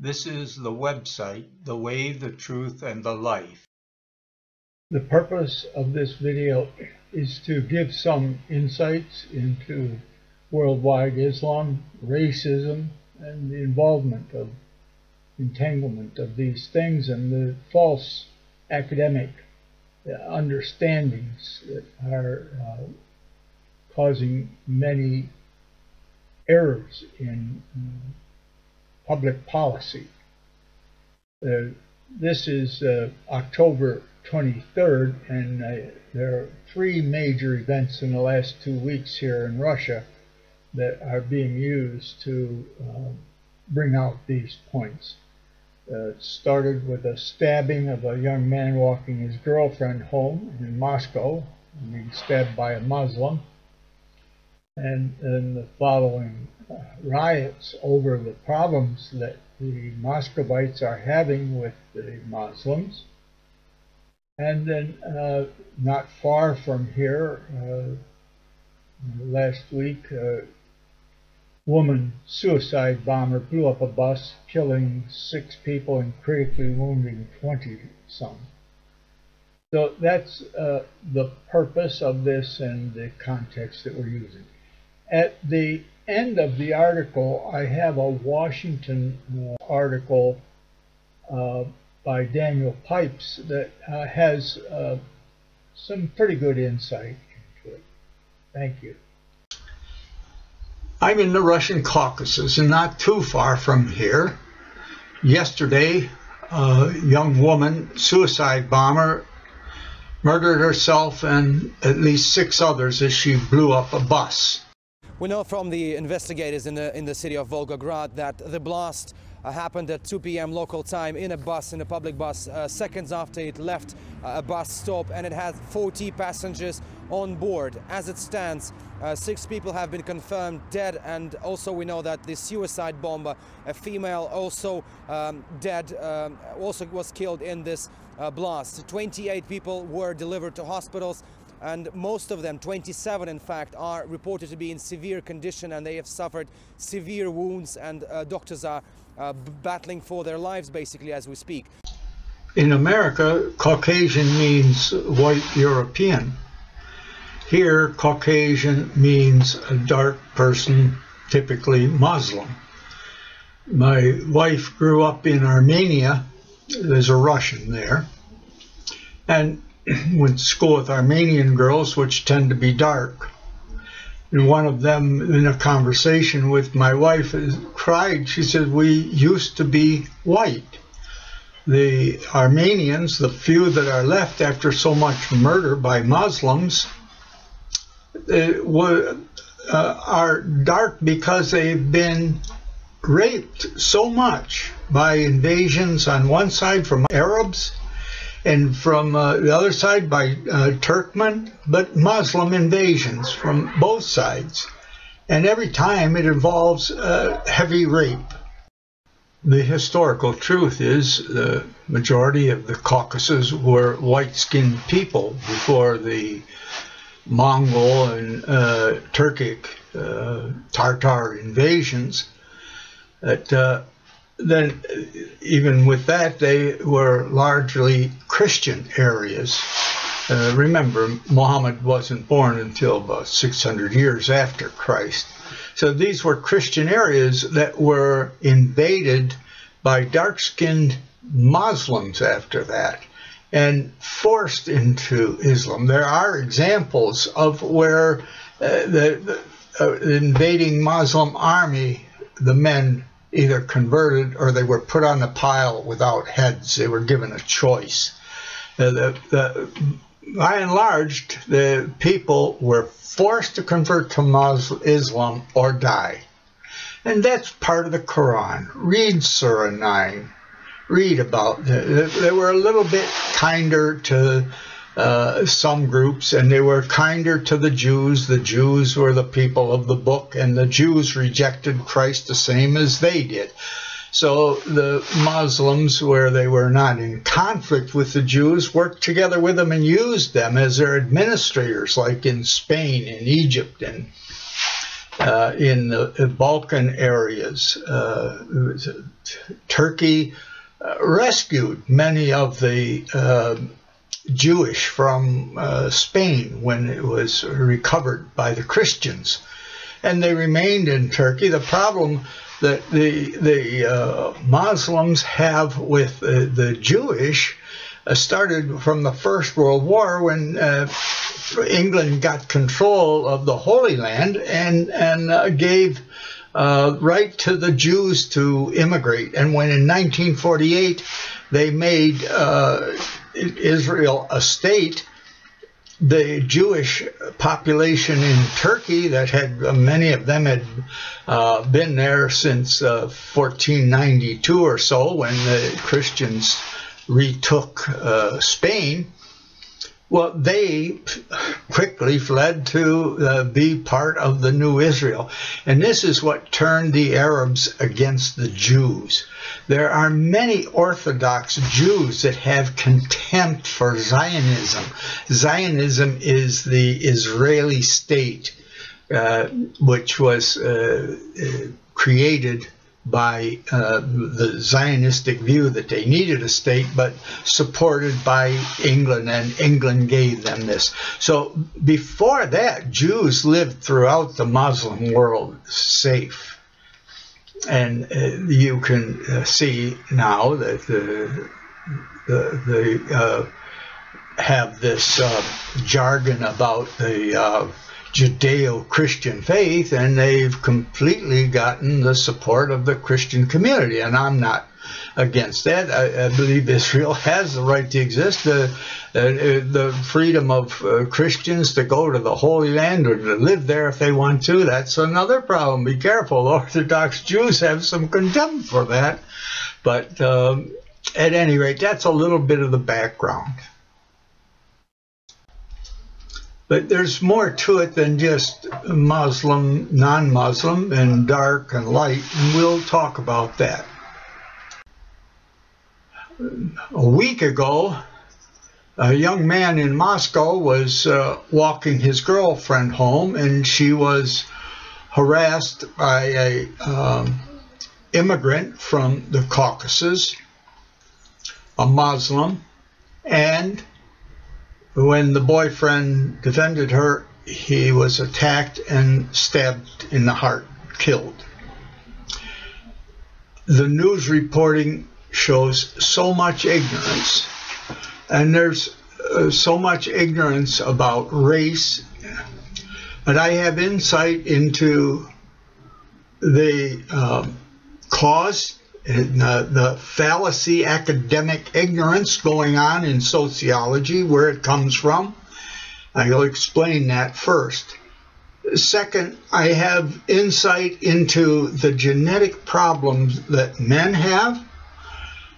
This is the website, The Way, the Truth, and the Life. The purpose of this video is to give some insights into worldwide Islam, racism, and the involvement of entanglement of these things and the false academic understandings that are uh, causing many errors in uh, public policy. Uh, this is uh, October 23rd, and uh, there are three major events in the last two weeks here in Russia that are being used to uh, bring out these points. Uh, it started with a stabbing of a young man walking his girlfriend home in Moscow, being stabbed by a Muslim. And then the following riots over the problems that the Moscovites are having with the Muslims. And then uh, not far from here, uh, last week, a woman suicide bomber blew up a bus, killing six people and critically wounding 20 some. So that's uh, the purpose of this and the context that we're using. At the end of the article, I have a Washington uh, article uh, by Daniel Pipes that uh, has uh, some pretty good insight into it. Thank you. I'm in the Russian Caucasus and not too far from here. Yesterday, a young woman, suicide bomber, murdered herself and at least six others as she blew up a bus. We know from the investigators in the, in the city of Volgograd that the blast uh, happened at 2 p.m. local time in a bus, in a public bus, uh, seconds after it left uh, a bus stop and it had 40 passengers on board. As it stands, uh, six people have been confirmed dead and also we know that the suicide bomber, a female also um, dead, um, also was killed in this uh, blast. 28 people were delivered to hospitals and most of them, 27 in fact, are reported to be in severe condition and they have suffered severe wounds and uh, doctors are uh, battling for their lives basically as we speak. In America, Caucasian means white European. Here, Caucasian means a dark person, typically Muslim. My wife grew up in Armenia. There's a Russian there. And went to school with Armenian girls, which tend to be dark. And one of them, in a conversation with my wife, cried. She said, We used to be white. The Armenians, the few that are left after so much murder by Muslims, were, uh, are dark because they've been raped so much by invasions on one side from Arabs and from uh, the other side by uh, Turkmen, but Muslim invasions from both sides. And every time it involves uh, heavy rape. The historical truth is the majority of the Caucasus were white-skinned people before the Mongol and uh, Turkic uh, Tartar invasions. That then even with that, they were largely Christian areas. Uh, remember, Muhammad wasn't born until about 600 years after Christ. So these were Christian areas that were invaded by dark-skinned Muslims after that and forced into Islam. There are examples of where uh, the, the uh, invading Muslim army, the men either converted or they were put on the pile without heads. They were given a choice. Uh, the, the, by and large, the people were forced to convert to Muslim, Islam or die. And that's part of the Quran. Read Surah 9. Read about it. They were a little bit kinder to uh, some groups, and they were kinder to the Jews. The Jews were the people of the book, and the Jews rejected Christ the same as they did. So the Muslims, where they were not in conflict with the Jews, worked together with them and used them as their administrators, like in Spain and Egypt and uh, uh, in the Balkan areas. Uh, Turkey uh, rescued many of the uh, Jewish from uh, Spain when it was recovered by the Christians, and they remained in Turkey. The problem that the the uh, Muslims have with uh, the Jewish uh, started from the First World War when uh, England got control of the Holy Land and and uh, gave uh, right to the Jews to immigrate. And when in 1948 they made Israel a state, the Jewish population in Turkey that had uh, many of them had uh, been there since uh, 1492 or so when the Christians retook uh, Spain well, they quickly fled to uh, be part of the new Israel. And this is what turned the Arabs against the Jews. There are many Orthodox Jews that have contempt for Zionism. Zionism is the Israeli state, uh, which was uh, uh created by uh, the Zionistic view that they needed a state, but supported by England, and England gave them this. So before that, Jews lived throughout the Muslim world safe. And uh, you can uh, see now that the, the, the uh, have this uh, jargon about the uh, Judeo-Christian faith, and they've completely gotten the support of the Christian community. And I'm not against that. I, I believe Israel has the right to exist. The, uh, the freedom of uh, Christians to go to the Holy Land or to live there if they want to, that's another problem. Be careful. Orthodox Jews have some contempt for that. But um, at any rate, that's a little bit of the background. But there's more to it than just Muslim, non-Muslim, and dark and light, and we'll talk about that. A week ago, a young man in Moscow was uh, walking his girlfriend home, and she was harassed by a um, immigrant from the Caucasus, a Muslim, and when the boyfriend defended her, he was attacked and stabbed in the heart, killed. The news reporting shows so much ignorance, and there's uh, so much ignorance about race, but I have insight into the um, cause and, uh, the fallacy academic ignorance going on in sociology, where it comes from. I'll explain that first. Second, I have insight into the genetic problems that men have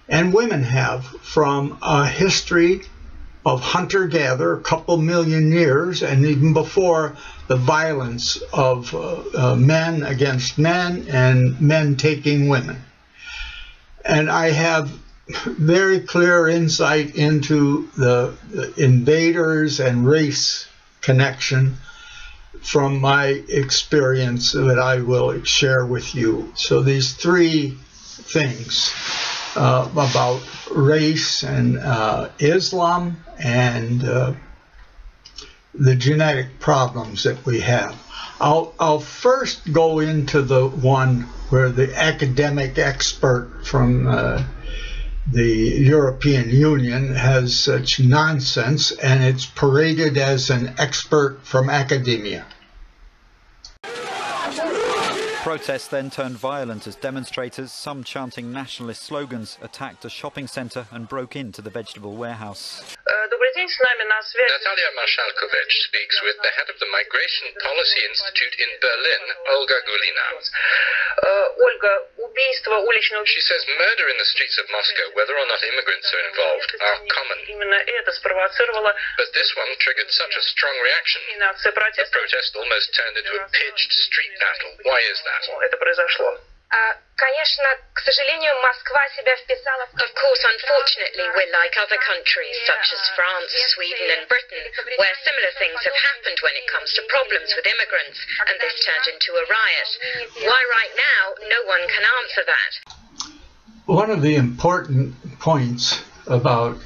and women have from a history of hunter gatherer, a couple million years, and even before the violence of uh, uh, men against men and men taking women and I have very clear insight into the, the invaders and race connection from my experience that I will share with you. So these three things uh, about race and uh, Islam and uh, the genetic problems that we have. I'll, I'll first go into the one where the academic expert from uh, the European Union has such nonsense and it's paraded as an expert from academia. Protests then turned violent as demonstrators, some chanting nationalist slogans, attacked a shopping centre and broke into the vegetable warehouse. Natalia Marshalkovich speaks with the head of the Migration Policy Institute in Berlin, Olga Gulina. She says murder in the streets of Moscow, whether or not immigrants are involved, are common. But this one triggered such a strong reaction. The protest almost turned into a pitched street battle. Why is that? Of course, unfortunately, we're like other countries such as France, Sweden, and Britain, where similar things have happened when it comes to problems with immigrants, and this turned into a riot. Why right now, no one can answer that. One of the important points about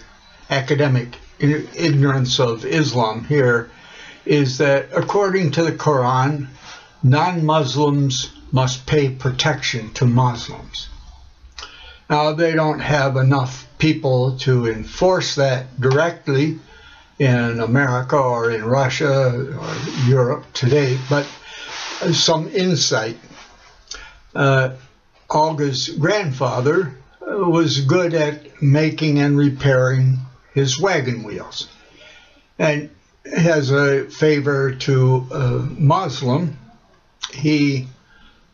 academic ignorance of Islam here is that according to the Quran, non Muslims must pay protection to Muslims. Now, they don't have enough people to enforce that directly in America or in Russia or Europe today, but some insight. Uh, Olga's grandfather was good at making and repairing his wagon wheels. And has a favor to a Muslim, he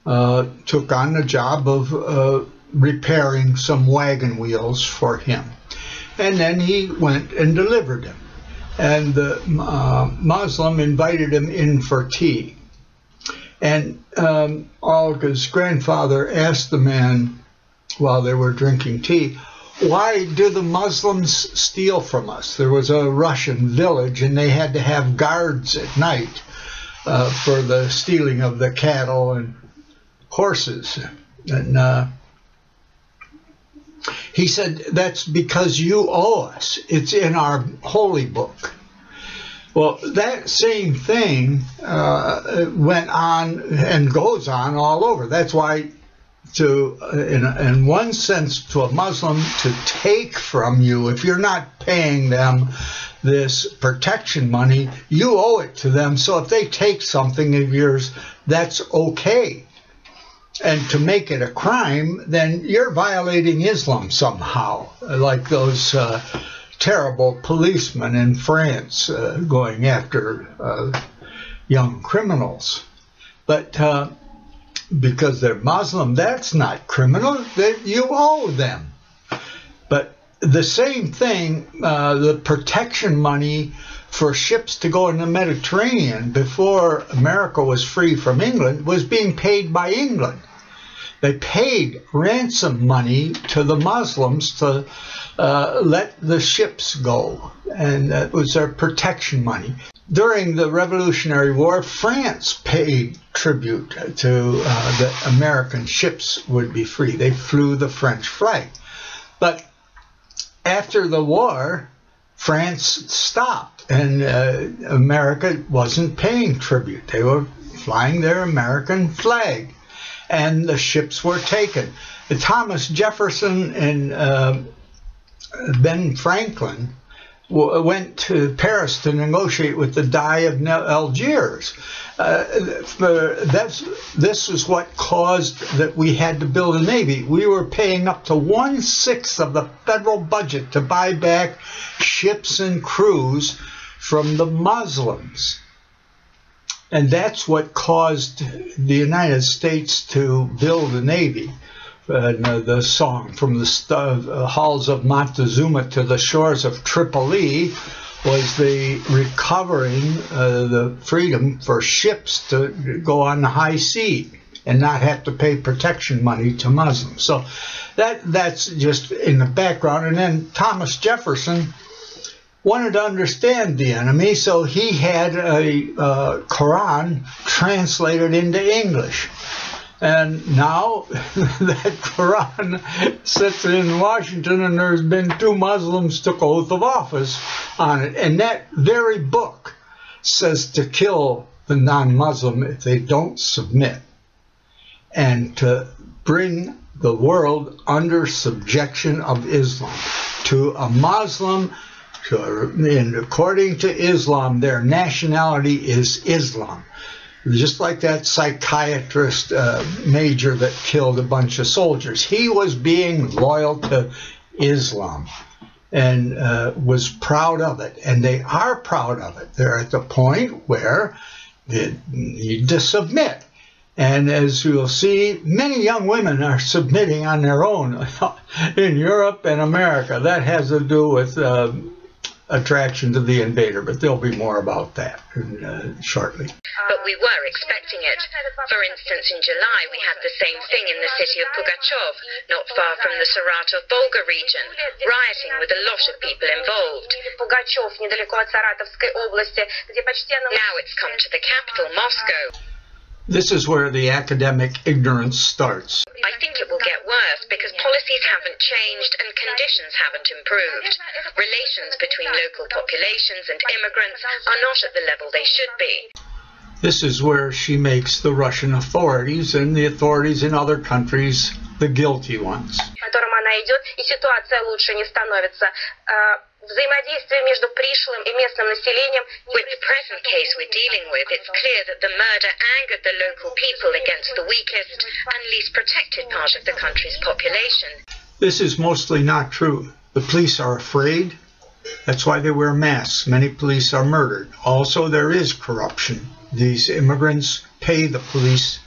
uh, took on the job of uh, repairing some wagon wheels for him. And then he went and delivered them. And the uh, Muslim invited him in for tea. And um, Olga's grandfather asked the man while they were drinking tea, why do the Muslims steal from us? There was a Russian village and they had to have guards at night uh, for the stealing of the cattle and horses. And uh, he said, That's because you owe us. It's in our holy book. Well, that same thing uh, went on and goes on all over. That's why, to in, in one sense, to a Muslim, to take from you, if you're not paying them this protection money, you owe it to them. So if they take something of yours, that's okay and to make it a crime, then you're violating Islam somehow, like those uh, terrible policemen in France uh, going after uh, young criminals. But uh, because they're Muslim, that's not criminal. That you owe them. But the same thing, uh, the protection money for ships to go in the Mediterranean before America was free from England was being paid by England. They paid ransom money to the Muslims to uh, let the ships go, and that was their protection money. During the Revolutionary War, France paid tribute to uh, American ships would be free. They flew the French flag. But after the war, France stopped, and uh, America wasn't paying tribute. They were flying their American flag and the ships were taken. Thomas Jefferson and uh, Ben Franklin went to Paris to negotiate with the Dey of Algiers. Uh, that's, this is what caused that we had to build a navy. We were paying up to one sixth of the federal budget to buy back ships and crews from the Muslims. And that's what caused the United States to build a navy. Uh, the song from the uh, halls of Montezuma to the shores of Tripoli was the recovering uh, the freedom for ships to go on the high sea and not have to pay protection money to Muslims. So that that's just in the background. And then Thomas Jefferson wanted to understand the enemy, so he had a uh, Quran translated into English. And now that Quran sits in Washington, and there's been two Muslims took oath of office on it. And that very book says to kill the non-Muslim if they don't submit, and to bring the world under subjection of Islam. To a Muslim and according to Islam, their nationality is Islam. Just like that psychiatrist uh, major that killed a bunch of soldiers. He was being loyal to Islam and uh, was proud of it. And they are proud of it. They're at the point where they need to submit. And as you'll see, many young women are submitting on their own in Europe and America. That has to do with uh, attraction to the invader, but there'll be more about that uh, shortly. But we were expecting it. For instance, in July, we had the same thing in the city of Pugachov, not far from the Saratov Volga region, rioting with a lot of people involved. Now it's come to the capital, Moscow. This is where the academic ignorance starts. I think it will get worse because policies haven't changed and conditions haven't improved. Relations between local populations and immigrants are not at the level they should be. This is where she makes the Russian authorities and the authorities in other countries the guilty ones взаимодействие между пришлым и местным населением. With the present case we're dealing with, it's clear that the murder angered the local people against the weakest and least protected part of the country's population. This is mostly not true. The police are afraid. That's why they wear masks. Many police are murdered. Also, there is corruption. These immigrants pay the police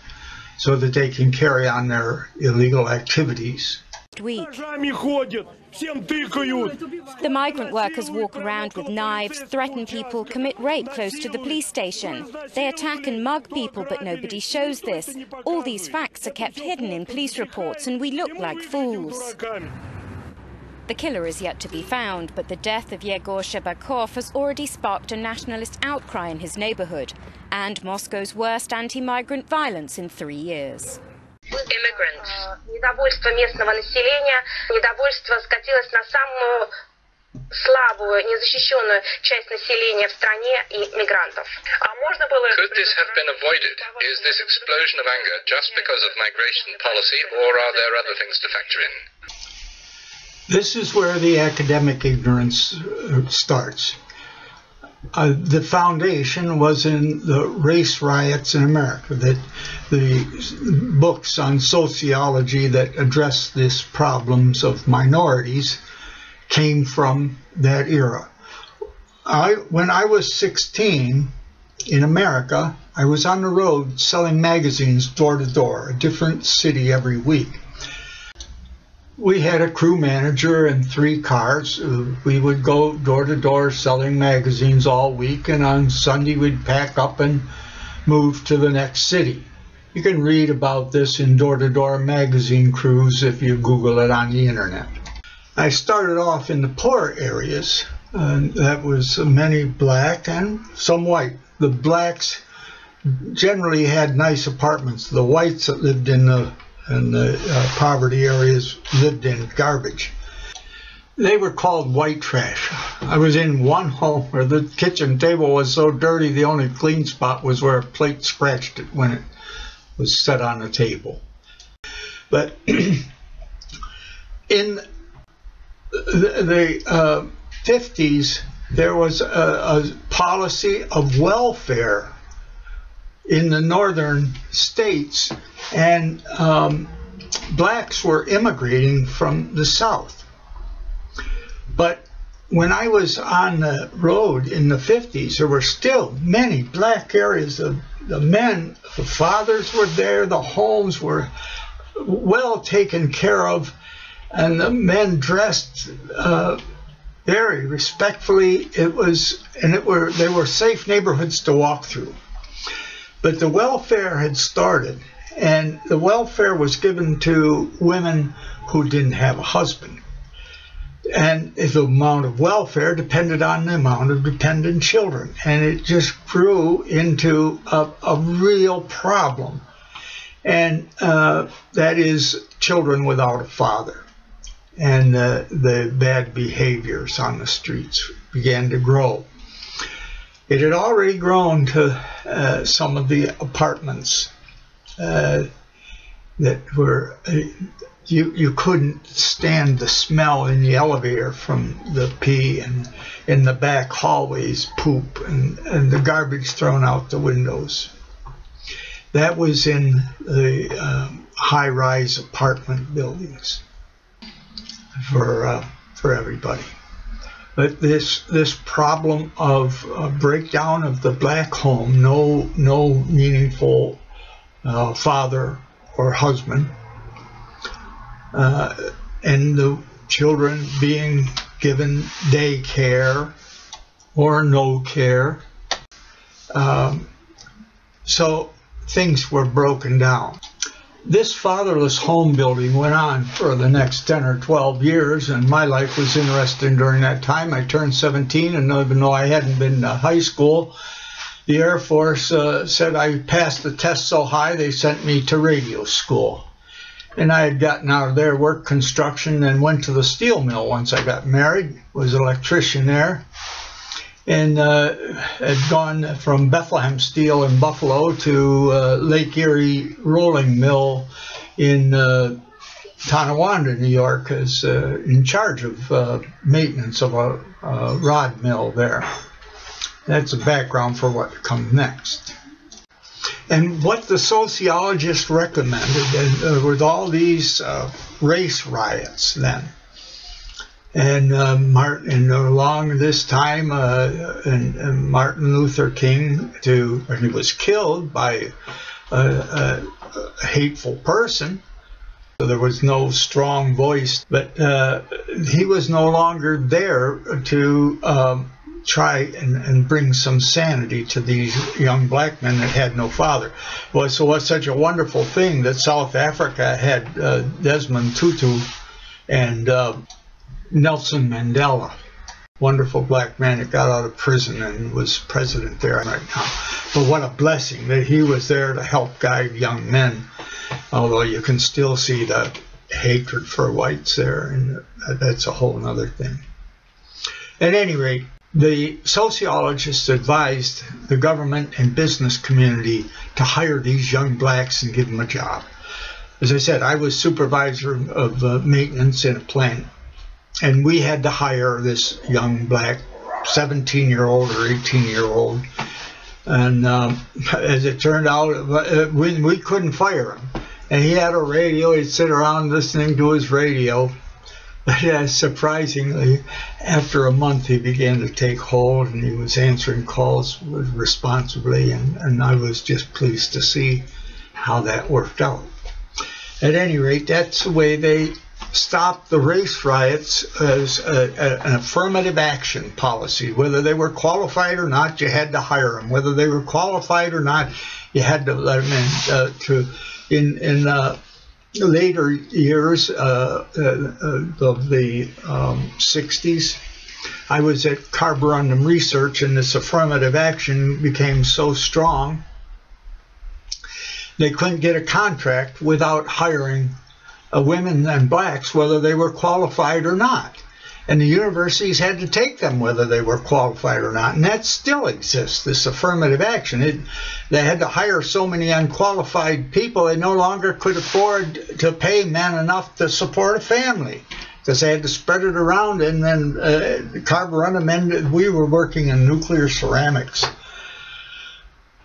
so that they can carry on their illegal activities week. The migrant workers walk around with knives, threaten people, commit rape close to the police station. They attack and mug people, but nobody shows this. All these facts are kept hidden in police reports, and we look like fools. The killer is yet to be found, but the death of Yegor Shcherbakov has already sparked a nationalist outcry in his neighborhood and Moscow's worst anti-migrant violence in three years. Immigrants. Недовольство местного населения, недовольство скатилось на самую слабую, незащищенную часть населения в стране и мигрантов. А можно было... Could this have been avoided? Is this explosion of anger just because of migration policy, or are there other things to factor in? This is where the academic ignorance uh, starts. Uh, the foundation was in the race riots in America, that the books on sociology that address these problems of minorities came from that era. I, when I was 16 in America, I was on the road selling magazines door to door, a different city every week we had a crew manager and three cars. Uh, we would go door to door selling magazines all week, and on Sunday we'd pack up and move to the next city. You can read about this in door to door magazine crews if you Google it on the internet. I started off in the poor areas, and that was many black and some white. The blacks generally had nice apartments. The whites that lived in the and the uh, poverty areas lived in garbage. They were called white trash. I was in one home where the kitchen table was so dirty the only clean spot was where a plate scratched it when it was set on the table. But in the, the uh, 50s, there was a, a policy of welfare in the northern states, and um, blacks were immigrating from the south. But when I was on the road in the 50s, there were still many black areas. The, the men, the fathers were there, the homes were well taken care of, and the men dressed uh, very respectfully. It was, and it were, they were safe neighborhoods to walk through. But the welfare had started, and the welfare was given to women who didn't have a husband. And the amount of welfare depended on the amount of dependent children. And it just grew into a, a real problem. And uh, that is children without a father. And uh, the bad behaviors on the streets began to grow. It had already grown to uh, some of the apartments uh, that were uh, you you couldn't stand the smell in the elevator from the pee and in the back hallways poop and, and the garbage thrown out the windows. That was in the um, high-rise apartment buildings for uh, for everybody. But this this problem of breakdown of the black home, no no meaningful uh, father or husband, uh, and the children being given daycare or no care. Um, so things were broken down. This fatherless home building went on for the next 10 or 12 years, and my life was interesting during that time. I turned 17, and even though I hadn't been to high school, the Air Force uh, said I passed the test so high they sent me to radio school. And I had gotten out of there, worked construction, and went to the steel mill once I got married. Was an electrician there, and uh, had gone from Bethlehem Steel in Buffalo to uh, Lake Erie Rolling Mill in uh, Tonawanda, New York, as uh, in charge of uh, maintenance of a, a rod mill there. That's a background for what comes next. And what the sociologists recommended, uh, with all these uh, race riots then, and uh, Martin along this time, uh, and, and, Martin Luther King, to he was killed by a, a, a, hateful person. So there was no strong voice, but uh, he was no longer there to um, try and, and, bring some sanity to these young black men that had no father. Well, so what's such a wonderful thing that South Africa had uh, Desmond Tutu and uh, Nelson Mandela, wonderful black man that got out of prison and was president there right now. But what a blessing that he was there to help guide young men, although you can still see the hatred for whites there, and that's a whole other thing. At any rate, the sociologists advised the government and business community to hire these young blacks and give them a job. As I said, I was supervisor of uh, maintenance in a plant, and we had to hire this young black 17 year old or 18 year old. And um, as it turned out, we, we couldn't fire him. And he had a radio, he'd sit around listening to his radio but yeah, surprisingly, after a month, he began to take hold and he was answering calls responsibly, and, and I was just pleased to see how that worked out. At any rate, that's the way they stopped the race riots as a, a, an affirmative action policy. Whether they were qualified or not, you had to hire them. Whether they were qualified or not, you had to let them in. Uh, to in in uh, later years uh, uh, of the um, 60s, I was at Carborundum Research, and this affirmative action became so strong they couldn't get a contract without hiring uh, women and blacks, whether they were qualified or not and the universities had to take them whether they were qualified or not. And that still exists, this affirmative action. It, they had to hire so many unqualified people, they no longer could afford to pay men enough to support a family because they had to spread it around. And then uh, carborundum, and we were working in nuclear ceramics.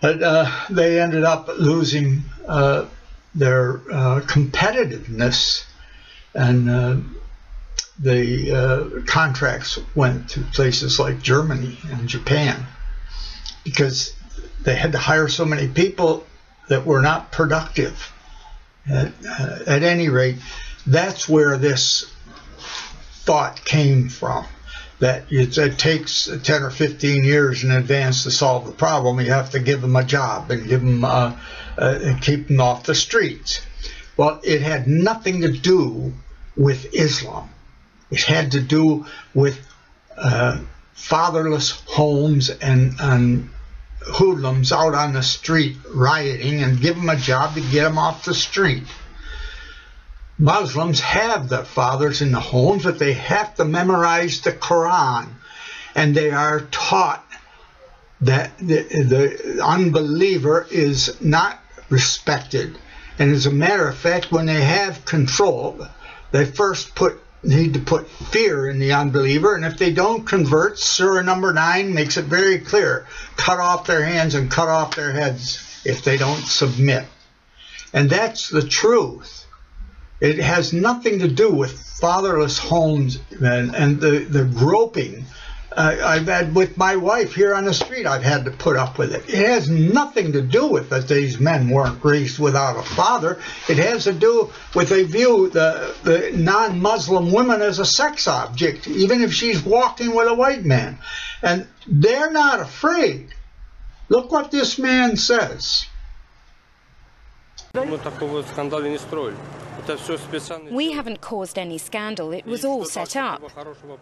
But uh, they ended up losing uh, their uh, competitiveness and uh, the uh, contracts went to places like Germany and Japan because they had to hire so many people that were not productive. At, uh, at any rate, that's where this thought came from. That it, it, takes 10 or 15 years in advance to solve the problem. You have to give them a job and give them, uh, uh, and keep them off the streets. Well, it had nothing to do with Islam. It had to do with uh, fatherless homes and, and hoodlums out on the street rioting and give them a job to get them off the street. Muslims have their fathers in the homes, but they have to memorize the Quran. And they are taught that the, the unbeliever is not respected. And as a matter of fact, when they have control, they first put need to put fear in the unbeliever. And if they don't convert, Surah number 9 makes it very clear cut off their hands and cut off their heads if they don't submit. And that's the truth. It has nothing to do with fatherless homes and, and the, the groping I've had with my wife here on the street, I've had to put up with it. It has nothing to do with that these men weren't raised without a father. It has to do with they view the, the non Muslim woman as a sex object, even if she's walking with a white man. And they're not afraid. Look what this man says. We haven't caused any scandal. It was all set up.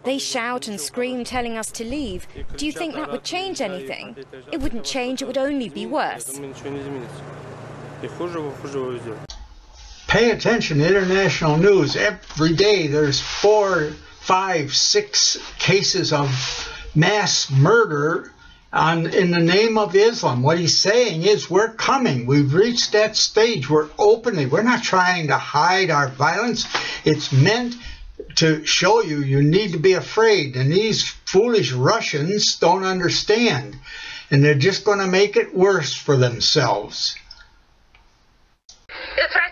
They shout and scream telling us to leave. Do you think that would change anything? It wouldn't change, it would only be worse. Pay attention to international news. Every day there's four, five, six cases of mass murder on in the name of Islam. What he's saying is we're coming. We've reached that stage. We're openly. We're not trying to hide our violence. It's meant to show you you need to be afraid. And these foolish Russians don't understand. And they're just going to make it worse for themselves.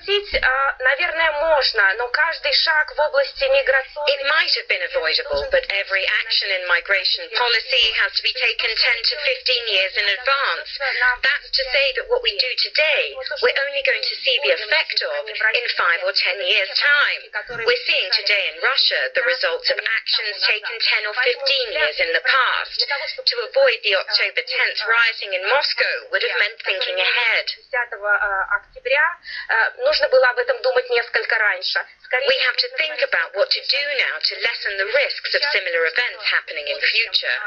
Предотвратить, наверное, можно, но каждый шаг в области миграции... It might have been avoidable, but every action in migration policy has to be taken 10 to 15 years in advance. That's to say that what we do today, we're only going to see the effect of in 5 or 10 years' time. We're seeing today in Russia the results of actions taken 10 or 15 years in the past. To avoid the October 10th rioting in Moscow would have meant thinking ahead. We have to think about what to do now to lessen the risks of similar events happening in future.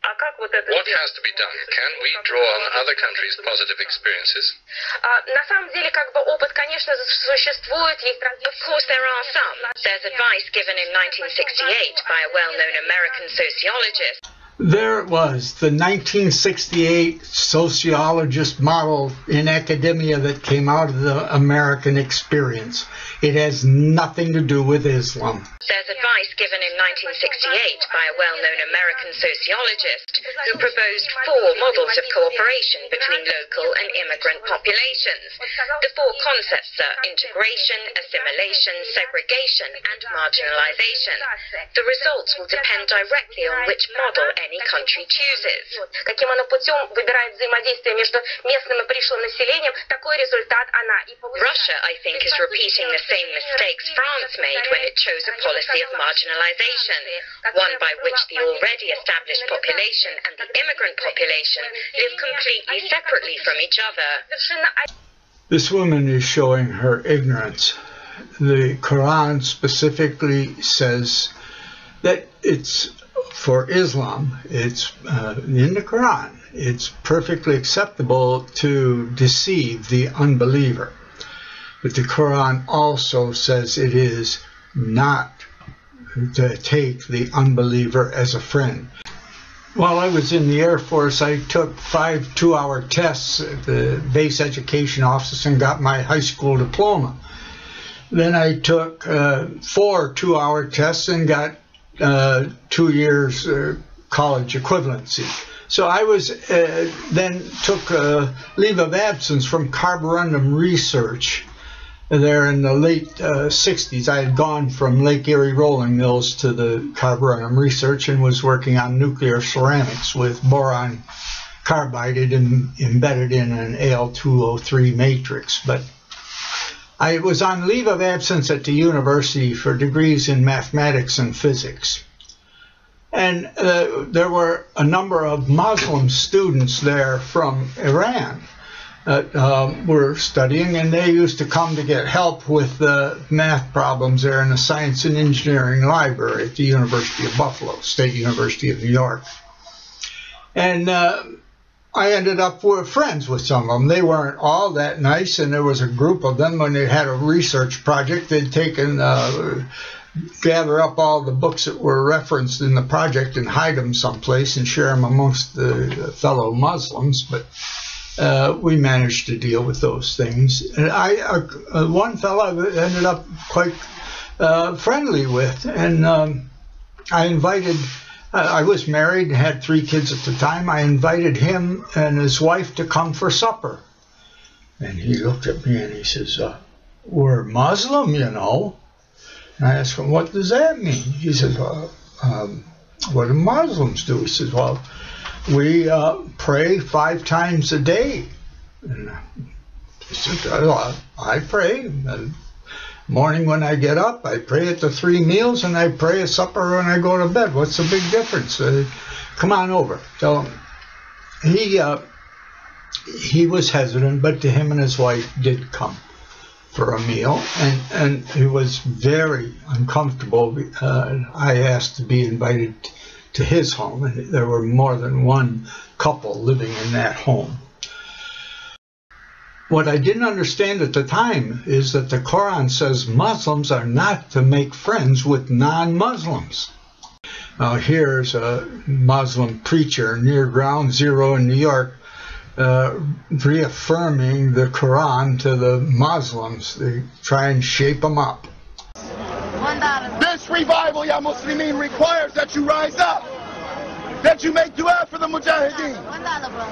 What has to be done? Can we draw on other countries' positive experiences? Of course, there are some. There's advice given in 1968 by a well-known American sociologist. There it was, the 1968 sociologist model in academia that came out of the American experience. It has nothing to do with Islam. There's advice given in 1968 by a well-known American sociologist who proposed four models of cooperation between local and immigrant populations. The four concepts are integration, assimilation, segregation, and marginalization. The results will depend directly on which model any country chooses. Каким она путем выбирает взаимодействие между местным и пришлым населением, такой результат она и Russia, I think, is repeating the same mistakes France made when it chose a policy of marginalization, one by which the already established population and the immigrant population live completely separately from each other. This woman is showing her ignorance. The Quran specifically says that it's for Islam, it's uh, in the Quran, it's perfectly acceptable to deceive the unbeliever. But the Quran also says it is not to take the unbeliever as a friend. While I was in the Air Force, I took five two hour tests at the base education office and got my high school diploma. Then I took uh, four two hour tests and got uh, two years uh, college equivalency. So I was uh, then took a leave of absence from carborundum research there in the late 60s. I had gone from Lake Erie Rolling Mills to the carborundum research and was working on nuclear ceramics with boron carbide embedded in an Al2O3 matrix. But I was on leave of absence at the university for degrees in mathematics and physics. And uh, there were a number of Muslim students there from Iran that um, were studying, and they used to come to get help with the math problems there in the Science and Engineering Library at the University of Buffalo, State University of New York. And uh, I ended up with friends with some of them. They weren't all that nice, and there was a group of them when they had a research project. They'd taken, uh, gather up all the books that were referenced in the project and hide them someplace and share them amongst the fellow Muslims. But uh, we managed to deal with those things. And I, uh, uh one fellow ended up quite uh, friendly with, and um, I invited I was married, had three kids at the time. I invited him and his wife to come for supper. And he looked at me and he says, uh, We're Muslim, you know. And I asked him, what does that mean? He says, um, what do Muslims do? He says, well, we uh, pray five times a day. Well, I pray. Morning when I get up, I pray at the three meals, and I pray at supper when I go to bed. What's the big difference? Uh, come on over. So he uh, he was hesitant, but to him and his wife did come for a meal, and and he was very uncomfortable. Uh, I asked to be invited to his home, there were more than one couple living in that home. What I didn't understand at the time is that the Quran says Muslims are not to make friends with non-Muslims. Now here's a Muslim preacher near Ground Zero in New York uh, reaffirming the Quran to the Muslims. They try and shape them up. This revival, Ya Muslimin, requires that you rise up, that you make dua for the Mujahideen,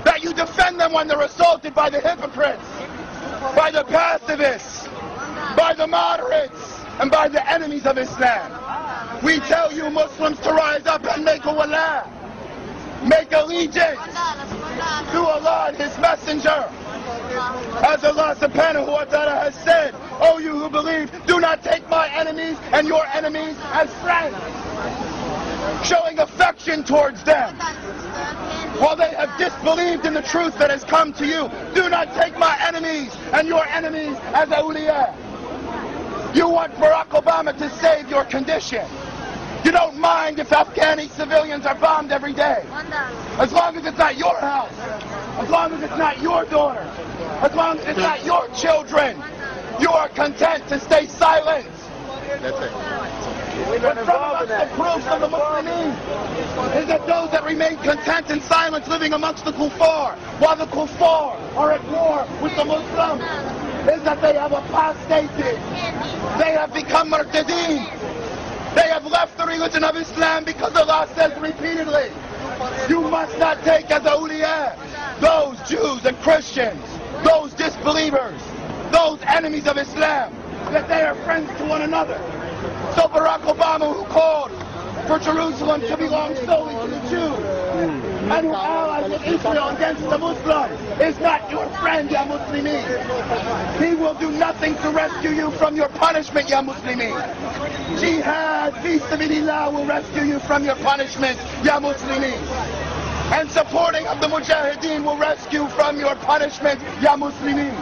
that you defend them when they're assaulted by the hypocrites, by the pacifists, by the moderates, and by the enemies of Islam. We tell you Muslims to rise up and make a wala, make allegiance to Allah and His Messenger. As Allah subhanahu wa ta'ala has said, O you who believe, do not take my enemies and your enemies as friends, showing affection towards them. While they have disbelieved in the truth that has come to you, do not take my enemies and your enemies as awliya. You want Barack Obama to save your condition. You don't mind if Afghani civilians are bombed every day. As long as it's not your house. As long as it's not your daughter. As long as it's not your children. You are content to stay silent. That's it. But from amongst the proof of the Muslims is that those that remain content in silence living amongst the kuffar, while the kuffar are at war with the Muslims, is that they have apostated. They have become murtadeen. They have left the religion of Islam because Allah says repeatedly, you must not take as awliya those Jews and Christians, those disbelievers, those enemies of Islam, that they are friends to one another. So Barack Obama, who called for Jerusalem to belong solely to the Jews, and who allies with Israel against the Muslims is not your friend, Ya Muslimin. He will do nothing to rescue you from your punishment, Ya Muslimin. Jihad, fi sabilillah, will rescue you from your punishment, Ya Muslimin. And supporting of the Mujahideen will rescue from your punishment, Ya Muslimin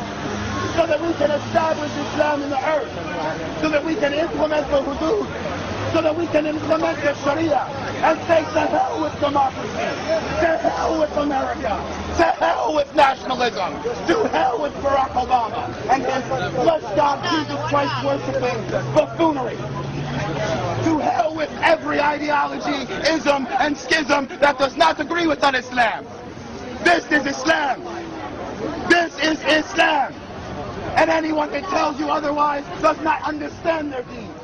so that we can establish Islam in the earth, so that we can implement the hudud, so that we can implement the Sharia and say to hell with democracy, to hell with America, to hell with nationalism, to hell with Barack Obama and his flesh God Jesus Christ worshiping buffoonery. To hell with every ideology, ism, and schism that does not agree with that Islam. This is Islam. This is Islam. And anyone that tells you otherwise does not understand their deeds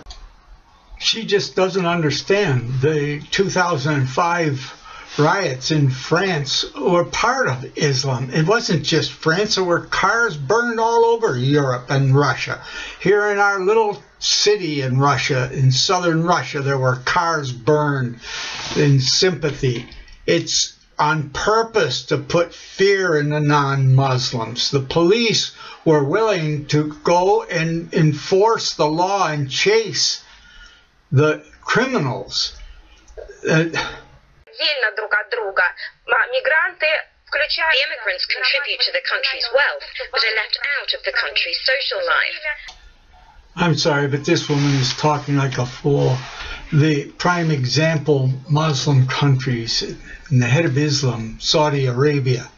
she just doesn't understand the 2005 riots in France were part of Islam. It wasn't just France, there were cars burned all over Europe and Russia. Here in our little city in Russia, in southern Russia, there were cars burned in sympathy. It's on purpose to put fear in the non Muslims. The police were willing to go and enforce the law and chase the criminals. Uh, immigrants contribute to the country's wealth, but are left out of the country's social life. I'm sorry, but this woman is talking like a fool. The prime example Muslim countries, and the head of Islam, Saudi Arabia,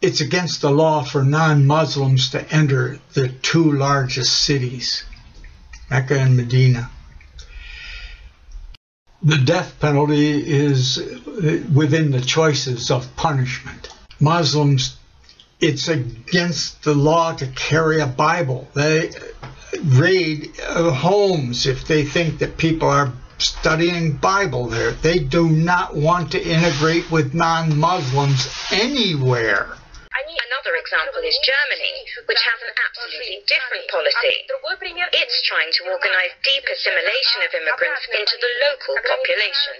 it's against the law for non Muslims to enter the two largest cities. Mecca and Medina. The death penalty is uh, within the choices of punishment. Muslims, it's against the law to carry a Bible. They uh, raid uh, homes if they think that people are studying Bible there. They do not want to integrate with non-Muslims anywhere. Another example is Germany, which has an absolutely different policy. It's trying to organize deep assimilation of immigrants into the local population.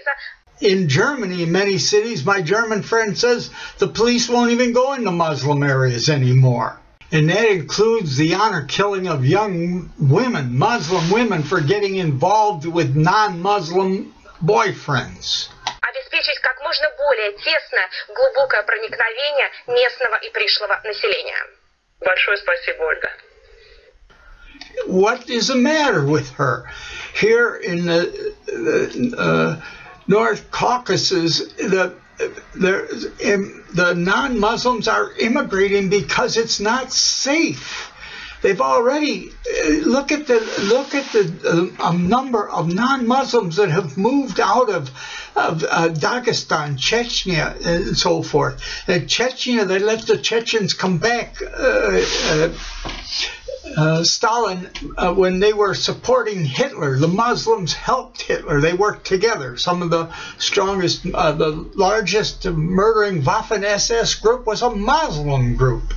In Germany, in many cities, my German friend says the police won't even go into Muslim areas anymore. And that includes the honor killing of young women, Muslim women, for getting involved with non Muslim boyfriends. Обеспечить как можно более тесное, глубокое проникновение местного и пришлого населения. Большое спасибо, Ольга. What is the matter with her? Here in the uh, North Caucasus, the the, the non-Muslims are immigrating because it's not safe. They've already uh, look at the look at the uh, number of non-Muslims that have moved out of of uh, Dagestan, Chechnya, and so forth. In Chechnya, they let the Chechens come back. Uh, uh, uh, Stalin, uh, when they were supporting Hitler, the Muslims helped Hitler. They worked together. Some of the strongest, uh, the largest murdering Waffen SS group was a Muslim group.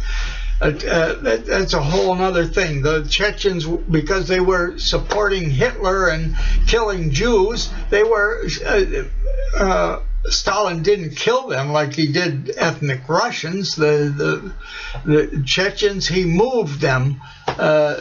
Uh, uh, that, that's a whole other thing. The Chechens, because they were supporting Hitler and killing Jews, they were. Uh, Stalin didn't kill them like he did ethnic Russians. The the, the Chechens, he moved them uh,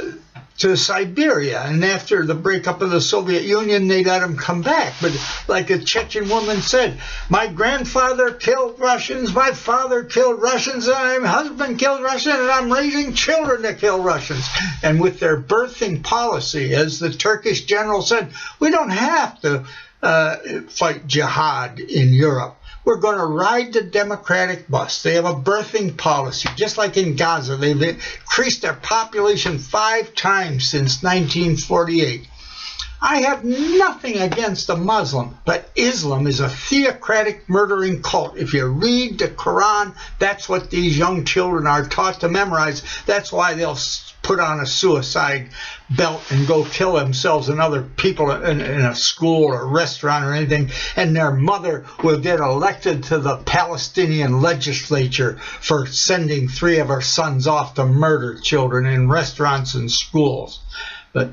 to Siberia, and after the breakup of the Soviet Union, they let him come back. But like a Chechen woman said, my grandfather killed Russians, my father killed Russians, and my husband killed Russians, and I'm raising children to kill Russians. And with their birthing policy, as the Turkish general said, we don't have to uh, fight jihad in Europe. We're going to ride the Democratic bus. They have a birthing policy, just like in Gaza. They've increased their population five times since 1948. I have nothing against a Muslim, but Islam is a theocratic murdering cult. If you read the Quran, that's what these young children are taught to memorize. That's why they'll put on a suicide belt and go kill themselves and other people in, in, a school or a restaurant or anything, and their mother will get elected to the Palestinian legislature for sending three of her sons off to murder children in restaurants and schools. But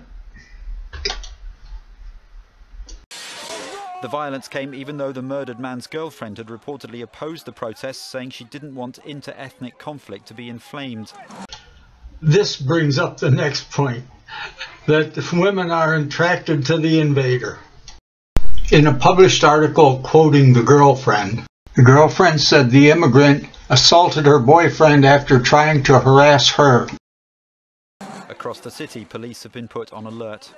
The violence came even though the murdered man's girlfriend had reportedly opposed the protests, saying she didn't want inter ethnic conflict to be inflamed. This brings up the next point that women are attracted to the invader. In a published article quoting the girlfriend, the girlfriend said the immigrant assaulted her boyfriend after trying to harass her. Across the city, police have been put on alert.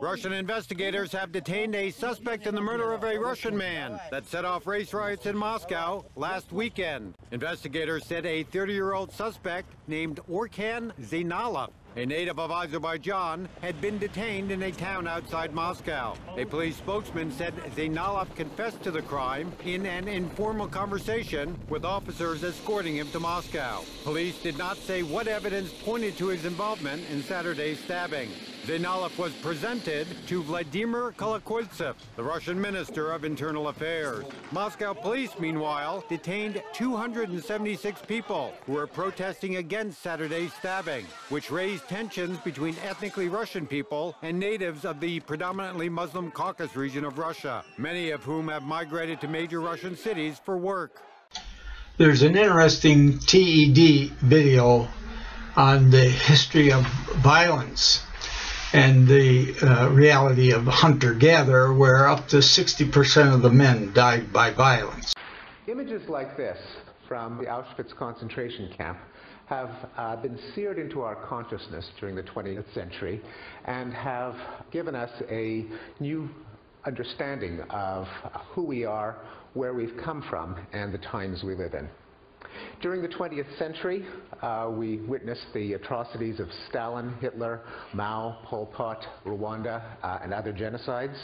Russian investigators have detained a suspect in the murder of a Russian man that set off race riots in Moscow last weekend. Investigators said a 30-year-old suspect named Orkan Zainalov a native of Azerbaijan, had been detained in a town outside Moscow. A police spokesman said Zainalov confessed to the crime in an informal conversation with officers escorting him to Moscow. Police did not say what evidence pointed to his involvement in Saturday's stabbing. Zainalov was presented to Vladimir Kolokoltsev, the Russian Minister of Internal Affairs. Moscow police, meanwhile, detained 276 people who were protesting against Saturday's stabbing, which raised tensions between ethnically Russian people and natives of the predominantly Muslim Caucasus region of Russia, many of whom have migrated to major Russian cities for work. There's an interesting TED video on the history of violence and the uh, reality of hunter-gatherer, where up to 60% of the men died by violence. Images like this from the Auschwitz concentration camp have uh, been seared into our consciousness during the 20th century and have given us a new understanding of who we are, where we've come from, and the times we live in. During the 20th century, uh, we witnessed the atrocities of Stalin, Hitler, Mao, Pol Pot, Rwanda, uh, and other genocides.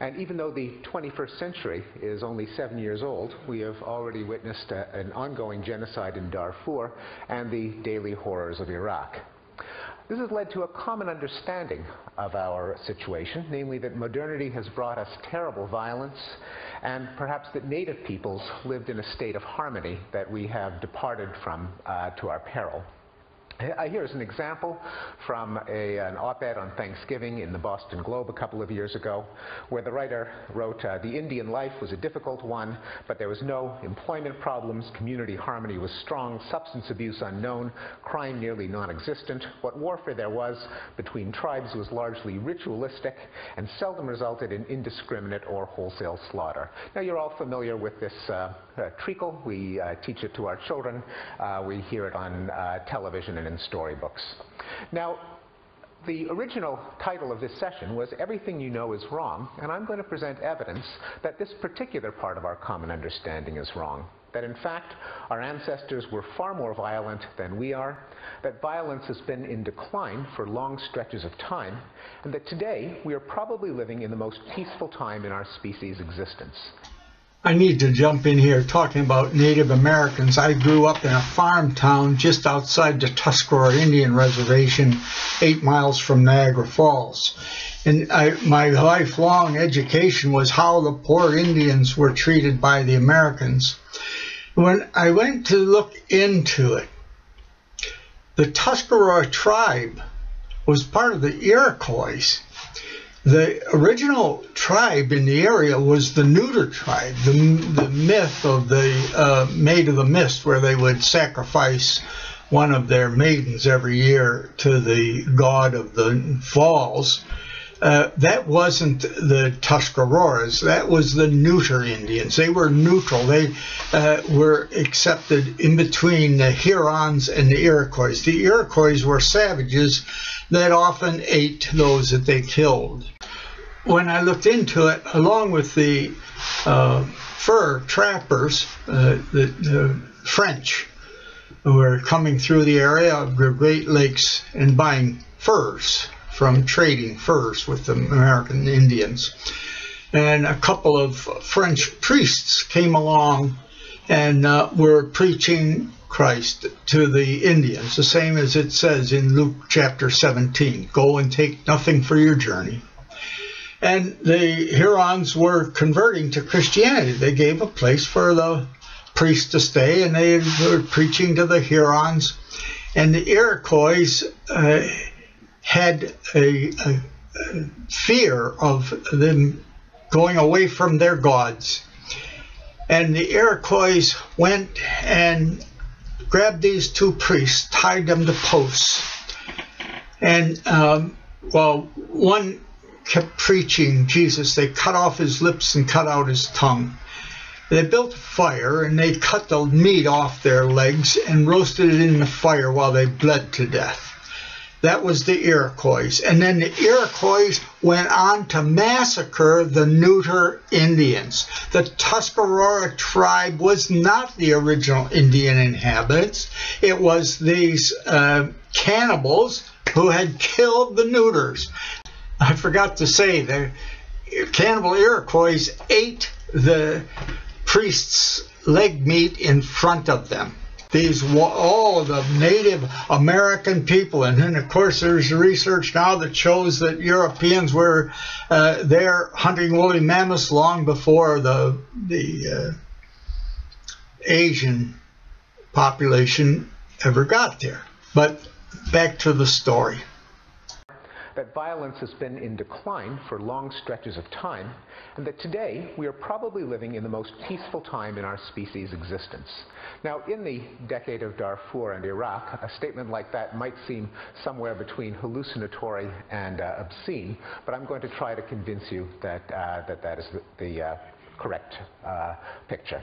And even though the 21st century is only seven years old, we have already witnessed a, an ongoing genocide in Darfur and the daily horrors of Iraq. This has led to a common understanding of our situation, namely that modernity has brought us terrible violence, and perhaps that native peoples lived in a state of harmony that we have departed from uh, to our peril. Here's an example from a, an op-ed on Thanksgiving in the Boston Globe a couple of years ago, where the writer wrote, uh, the Indian life was a difficult one, but there was no employment problems, community harmony was strong, substance abuse unknown, crime nearly non-existent. What warfare there was between tribes was largely ritualistic and seldom resulted in indiscriminate or wholesale slaughter. Now you're all familiar with this uh, uh, treacle. We uh, teach it to our children. Uh, we hear it on uh, television and in storybooks. Now, the original title of this session was Everything You Know is Wrong, and I'm going to present evidence that this particular part of our common understanding is wrong. That in fact, our ancestors were far more violent than we are, that violence has been in decline for long stretches of time, and that today we are probably living in the most peaceful time in our species' existence. I need to jump in here talking about Native Americans. I grew up in a farm town just outside the Tuscarora Indian Reservation, eight miles from Niagara Falls. And I, my lifelong education was how the poor Indians were treated by the Americans. When I went to look into it, the Tuscarora tribe was part of the Iroquois the original tribe in the area was the neuter tribe, the, the myth of the uh, Maid of the Mist, where they would sacrifice one of their maidens every year to the god of the falls. Uh, that wasn't the Tuscaroras. That was the neuter Indians. They were neutral. They uh, were accepted in between the Hurons and the Iroquois. The Iroquois were savages that often ate those that they killed when I looked into it, along with the uh, fur trappers, uh, the, the, French, who were coming through the area of the Great Lakes and buying furs from trading furs with the American Indians. And a couple of French priests came along and uh, were preaching Christ to the Indians, the same as it says in Luke chapter 17 Go and take nothing for your journey and the Hurons were converting to Christianity. They gave a place for the priests to stay, and they were preaching to the Hurons. And the Iroquois uh, had a, a, a fear of them going away from their gods. And the Iroquois went and grabbed these two priests, tied them to posts. And, um, well, one kept preaching Jesus, they cut off his lips and cut out his tongue. They built a fire and they cut the meat off their legs and roasted it in the fire while they bled to death. That was the Iroquois. And then the Iroquois went on to massacre the neuter Indians. The Tuscarora tribe was not the original Indian inhabitants. It was these uh, cannibals who had killed the neuters. I forgot to say the cannibal Iroquois ate the priests' leg meat in front of them. These all of the Native American people, and then of course there's research now that shows that Europeans were uh, there hunting woolly mammoths long before the the uh, Asian population ever got there. But back to the story that violence has been in decline for long stretches of time, and that today we are probably living in the most peaceful time in our species' existence. Now, in the decade of Darfur and Iraq, a statement like that might seem somewhere between hallucinatory and uh, obscene, but I'm going to try to convince you that uh, that, that is the, the uh, correct uh, picture.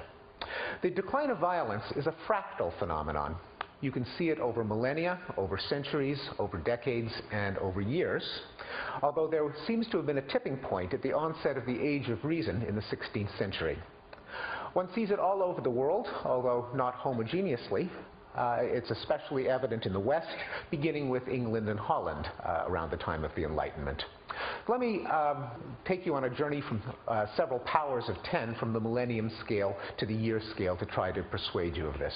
The decline of violence is a fractal phenomenon. You can see it over millennia, over centuries, over decades, and over years, although there seems to have been a tipping point at the onset of the Age of Reason in the 16th century. One sees it all over the world, although not homogeneously. Uh, it's especially evident in the West, beginning with England and Holland uh, around the time of the Enlightenment. Let me um, take you on a journey from uh, several powers of 10 from the millennium scale to the year scale to try to persuade you of this.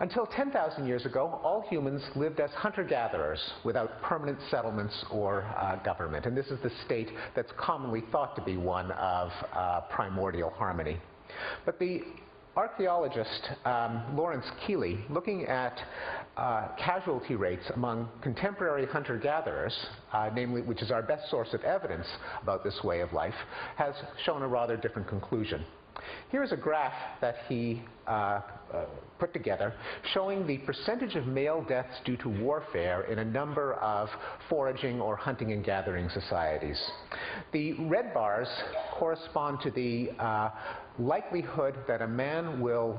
Until 10,000 years ago, all humans lived as hunter-gatherers without permanent settlements or uh, government. And this is the state that's commonly thought to be one of uh, primordial harmony. But the archaeologist um, Lawrence Keeley, looking at uh, casualty rates among contemporary hunter-gatherers, uh, namely, which is our best source of evidence about this way of life, has shown a rather different conclusion. Here's a graph that he uh, uh, put together showing the percentage of male deaths due to warfare in a number of foraging or hunting and gathering societies. The red bars correspond to the uh, likelihood that a man will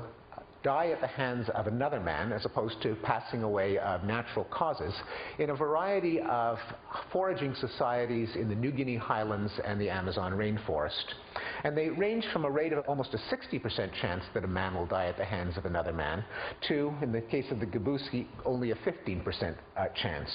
die at the hands of another man as opposed to passing away of natural causes in a variety of foraging societies in the New Guinea highlands and the Amazon rainforest. And they range from a rate of almost a 60% chance that a man will die at the hands of another man to, in the case of the Gebusi, only a 15% uh, chance.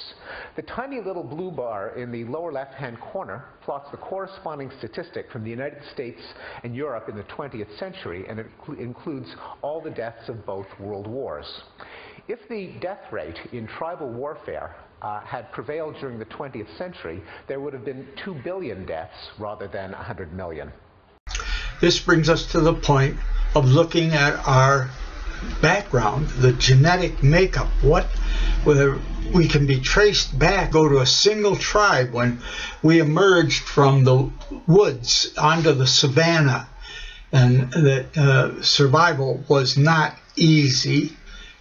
The tiny little blue bar in the lower left-hand corner plots the corresponding statistic from the United States and Europe in the 20th century, and it includes all the deaths of both world wars. If the death rate in tribal warfare uh, had prevailed during the 20th century, there would have been 2 billion deaths rather than 100 million. This brings us to the point of looking at our background, the genetic makeup, what whether we can be traced back, go to a single tribe when we emerged from the woods onto the savannah, and that uh, survival was not easy,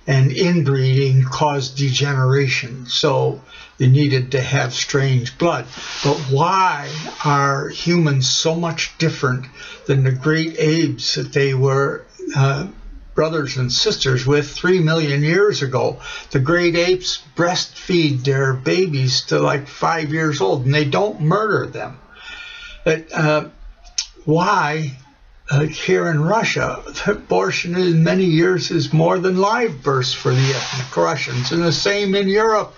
and inbreeding caused degeneration. So they needed to have strange blood. But why are humans so much different than the great apes that they were uh, brothers and sisters with three million years ago? The great apes breastfeed their babies to like five years old and they don't murder them. But, uh, why uh, here in Russia, abortion in many years is more than live births for the ethnic Russians, and the same in Europe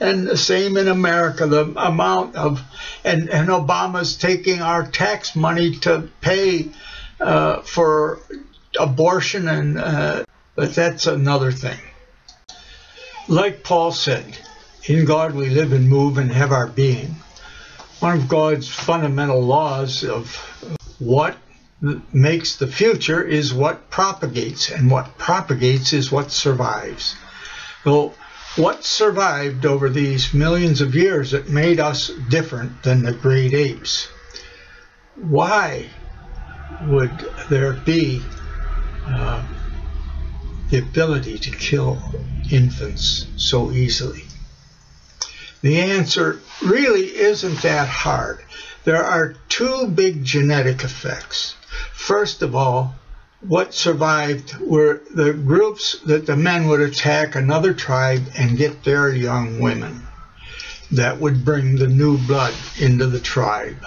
and the same in America. The amount of and and Obama's taking our tax money to pay uh, for abortion, and uh, but that's another thing. Like Paul said, in God we live and move and have our being. One of God's fundamental laws of what makes the future is what propagates, and what propagates is what survives. Well, what survived over these millions of years that made us different than the great apes? Why would there be uh, the ability to kill infants so easily? The answer really isn't that hard. There are two big genetic effects. First of all, what survived were the groups that the men would attack another tribe and get their young women. That would bring the new blood into the tribe.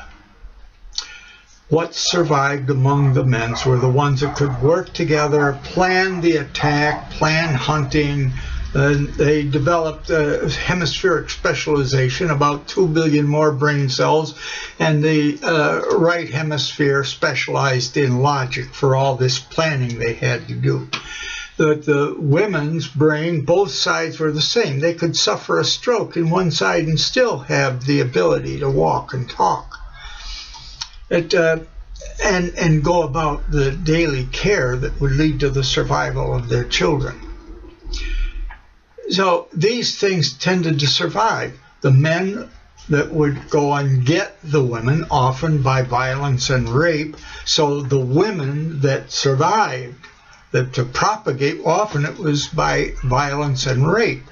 What survived among the men were the ones that could work together, plan the attack, plan hunting, they developed a hemispheric specialization, about 2 billion more brain cells, and the uh, right hemisphere specialized in logic for all this planning they had to do. That the women's brain, both sides were the same. They could suffer a stroke in one side and still have the ability to walk and talk. It, uh, and, and go about the daily care that would lead to the survival of their children. So these things tended to survive. The men that would go and get the women, often by violence and rape. So the women that survived, that to propagate, often it was by violence and rape.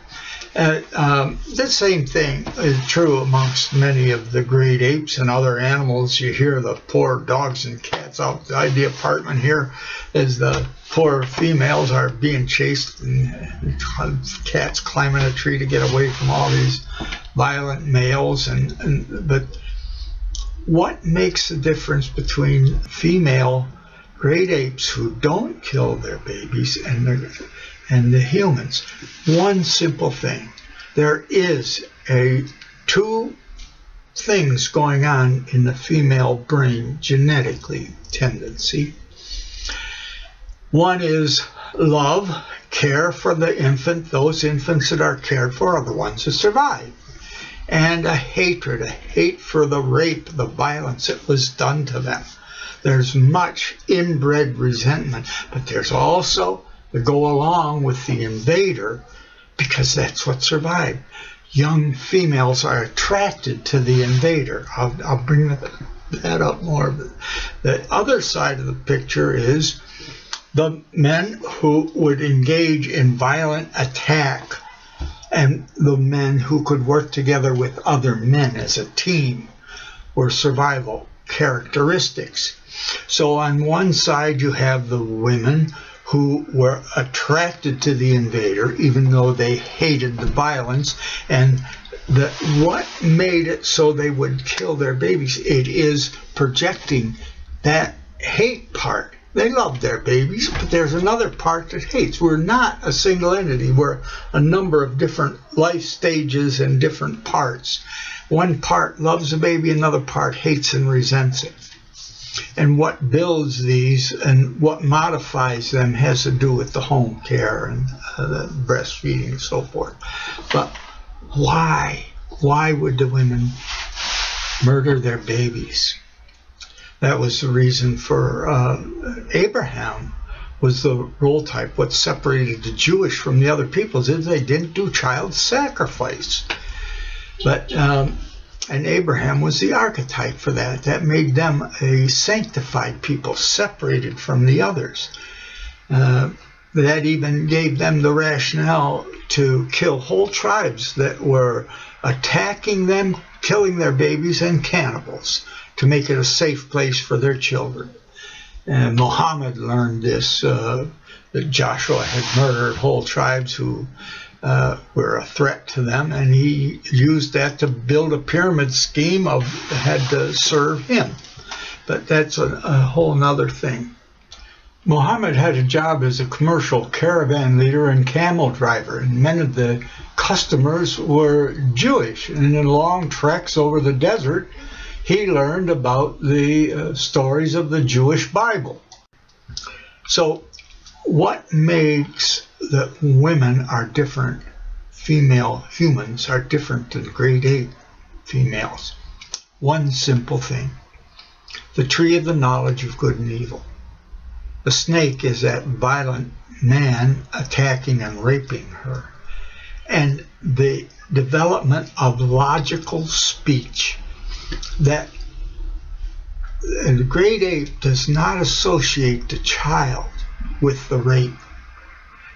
Uh, um, the same thing is true amongst many of the great apes and other animals. You hear the poor dogs and cats outside the apartment here as the poor females are being chased and cats climbing a tree to get away from all these violent males. And, and but what makes the difference between female great apes who don't kill their babies and the and the humans. One simple thing. There is a two things going on in the female brain genetically tendency. One is love, care for the infant. Those infants that are cared for are the ones that survive. And a hatred, a hate for the rape, the violence that was done to them. There's much inbred resentment, but there's also the go along with the invader because that's what survived. Young females are attracted to the invader. I'll, I'll bring that up more. The other side of the picture is the men who would engage in violent attack and the men who could work together with other men as a team were survival characteristics. So on one side you have the women who were attracted to the invader even though they hated the violence and the, what made it so they would kill their babies it is projecting that hate part they love their babies, but there's another part that hates. We're not a single entity. We're a number of different life stages and different parts. One part loves the baby, another part hates and resents it. And what builds these and what modifies them has to do with the home care and uh, the breastfeeding and so forth. But why? Why would the women murder their babies? That was the reason for uh, Abraham was the role type. What separated the Jewish from the other peoples is they didn't do child sacrifice. But um, and Abraham was the archetype for that. That made them a sanctified people, separated from the others. Uh, that even gave them the rationale to kill whole tribes that were attacking them, killing their babies, and cannibals to make it a safe place for their children. And Muhammad learned this uh, that Joshua had murdered whole tribes who uh, were a threat to them, and he used that to build a pyramid scheme of had to serve him. But that's a, a whole other thing. Muhammad had a job as a commercial caravan leader and camel driver, and many of the customers were Jewish. And in long treks over the desert, he learned about the uh, stories of the Jewish Bible. So, what makes that women are different, female humans are different than great ape females? One simple thing the tree of the knowledge of good and evil. The snake is that violent man attacking and raping her. And the development of logical speech that great ape does not associate the child with the rape.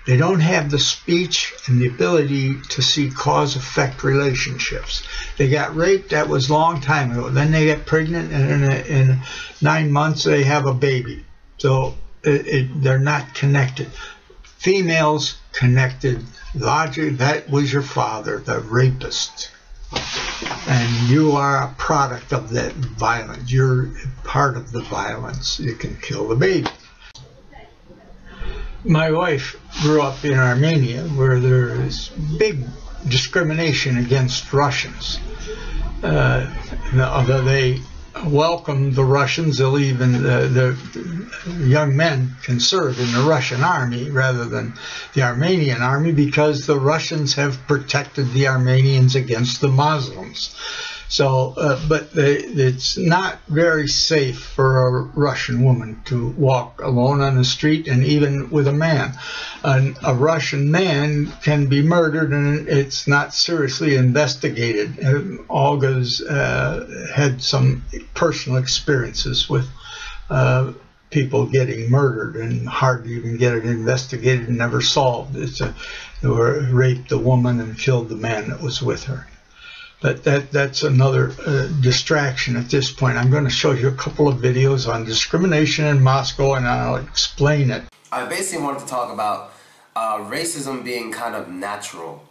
They don't have the speech and the ability to see cause-effect relationships. They got raped, that was a long time ago. Then they get pregnant, and in, a, in nine months they have a baby. So it, it, they're not connected. Females connected. Logic, that was your father, the rapist and you are a product of that violence. You're part of the violence. You can kill the baby. My wife grew up in Armenia where there is big discrimination against Russians. Uh, although they welcome the Russians, they'll even, uh, the young men can serve in the Russian army rather than the Armenian army because the Russians have protected the Armenians against the Muslims. So, uh, but they, it's not very safe for a Russian woman to walk alone on the street and even with a man. An, a Russian man can be murdered and it's not seriously investigated. Uh, Olga's uh, had some personal experiences with uh, people getting murdered and hardly even get it investigated and never solved. It's a, they were raped the woman and killed the man that was with her. But that, that's another uh, distraction at this point. I'm going to show you a couple of videos on discrimination in Moscow and I'll explain it. I basically wanted to talk about uh, racism being kind of natural.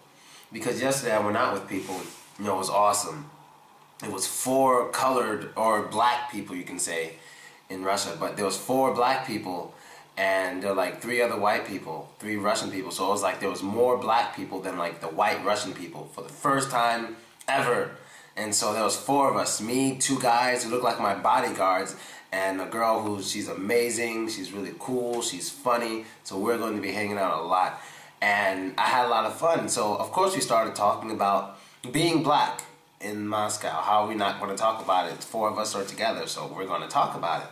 Because yesterday I went out with people, you know, it was awesome. It was four colored or black people, you can say, in Russia. But there was four black people and there were like three other white people, three Russian people. So it was like there was more black people than like the white Russian people. For the first time ever. And so there was four of us, me, two guys who look like my bodyguards, and a girl who she's amazing, she's really cool, she's funny, so we're going to be hanging out a lot. And I had a lot of fun. So of course we started talking about being black in Moscow. How are we not going to talk about it? Four of us are together, so we're going to talk about it.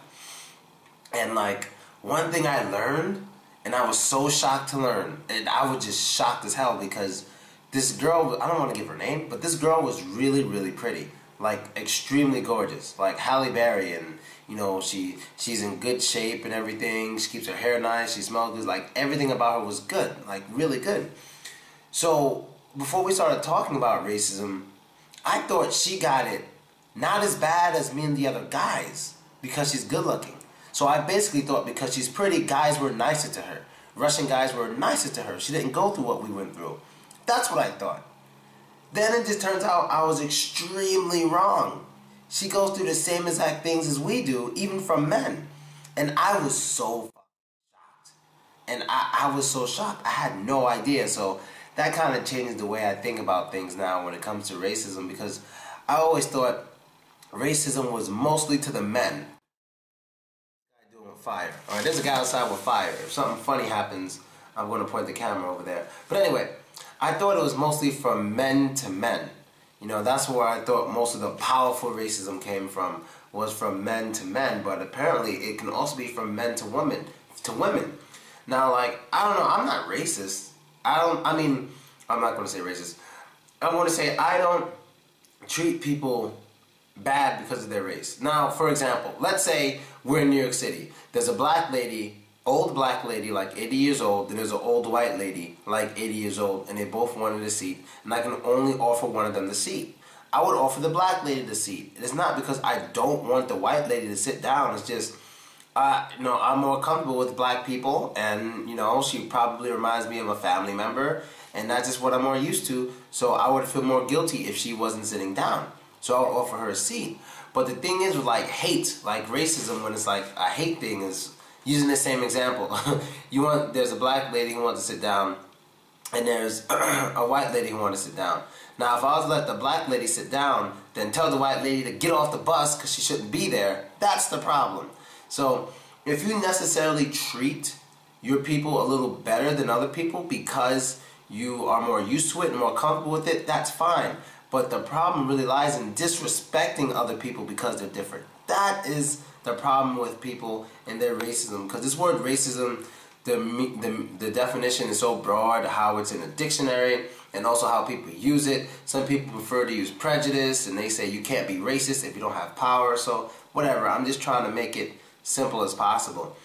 And like one thing I learned, and I was so shocked to learn, and I was just shocked as hell because this girl, I don't want to give her name, but this girl was really, really pretty. Like extremely gorgeous. Like Halle Berry and you know, she she's in good shape and everything. She keeps her hair nice. She smells good. Like everything about her was good, like really good. So before we started talking about racism, I thought she got it not as bad as me and the other guys because she's good looking. So I basically thought because she's pretty, guys were nicer to her. Russian guys were nicer to her. She didn't go through what we went through. That's what I thought. Then it just turns out I was extremely wrong. She goes through the same exact things as we do, even from men. And I was so shocked. And I, I was so shocked. I had no idea. So that kind of changes the way I think about things now when it comes to racism because I always thought racism was mostly to the men. Doing fire. All right, there's a guy outside with fire. If something funny happens, I'm going to point the camera over there. But anyway, I thought it was mostly from men to men. You know, that's where I thought most of the powerful racism came from, was from men to men, but apparently it can also be from men to women, to women. Now, like, I don't know, I'm not racist. I don't, I mean, I'm not going to say racist. I want to say I don't treat people bad because of their race. Now, for example, let's say we're in New York City. There's a black lady old black lady, like 80 years old, then there's an old white lady, like 80 years old, and they both wanted a seat, and I can only offer one of them the seat. I would offer the black lady the seat. It's not because I don't want the white lady to sit down. It's just, uh, you know, I'm more comfortable with black people, and you know, she probably reminds me of a family member, and that's just what I'm more used to. So I would feel more guilty if she wasn't sitting down. So I would offer her a seat. But the thing is with like hate, like racism, when it's like a hate thing is using the same example, you want there's a black lady who wants to sit down, and there's a white lady who wants to sit down. Now, if I was to let the black lady sit down, then tell the white lady to get off the bus because she shouldn't be there, that's the problem. So, if you necessarily treat your people a little better than other people because you are more used to it and more comfortable with it, that's fine. But the problem really lies in disrespecting other people because they're different. That is the problem with people and their racism. Because this word racism, the, the, the definition is so broad, how it's in a dictionary, and also how people use it. Some people prefer to use prejudice, and they say you can't be racist if you don't have power. So, whatever, I'm just trying to make it simple as possible.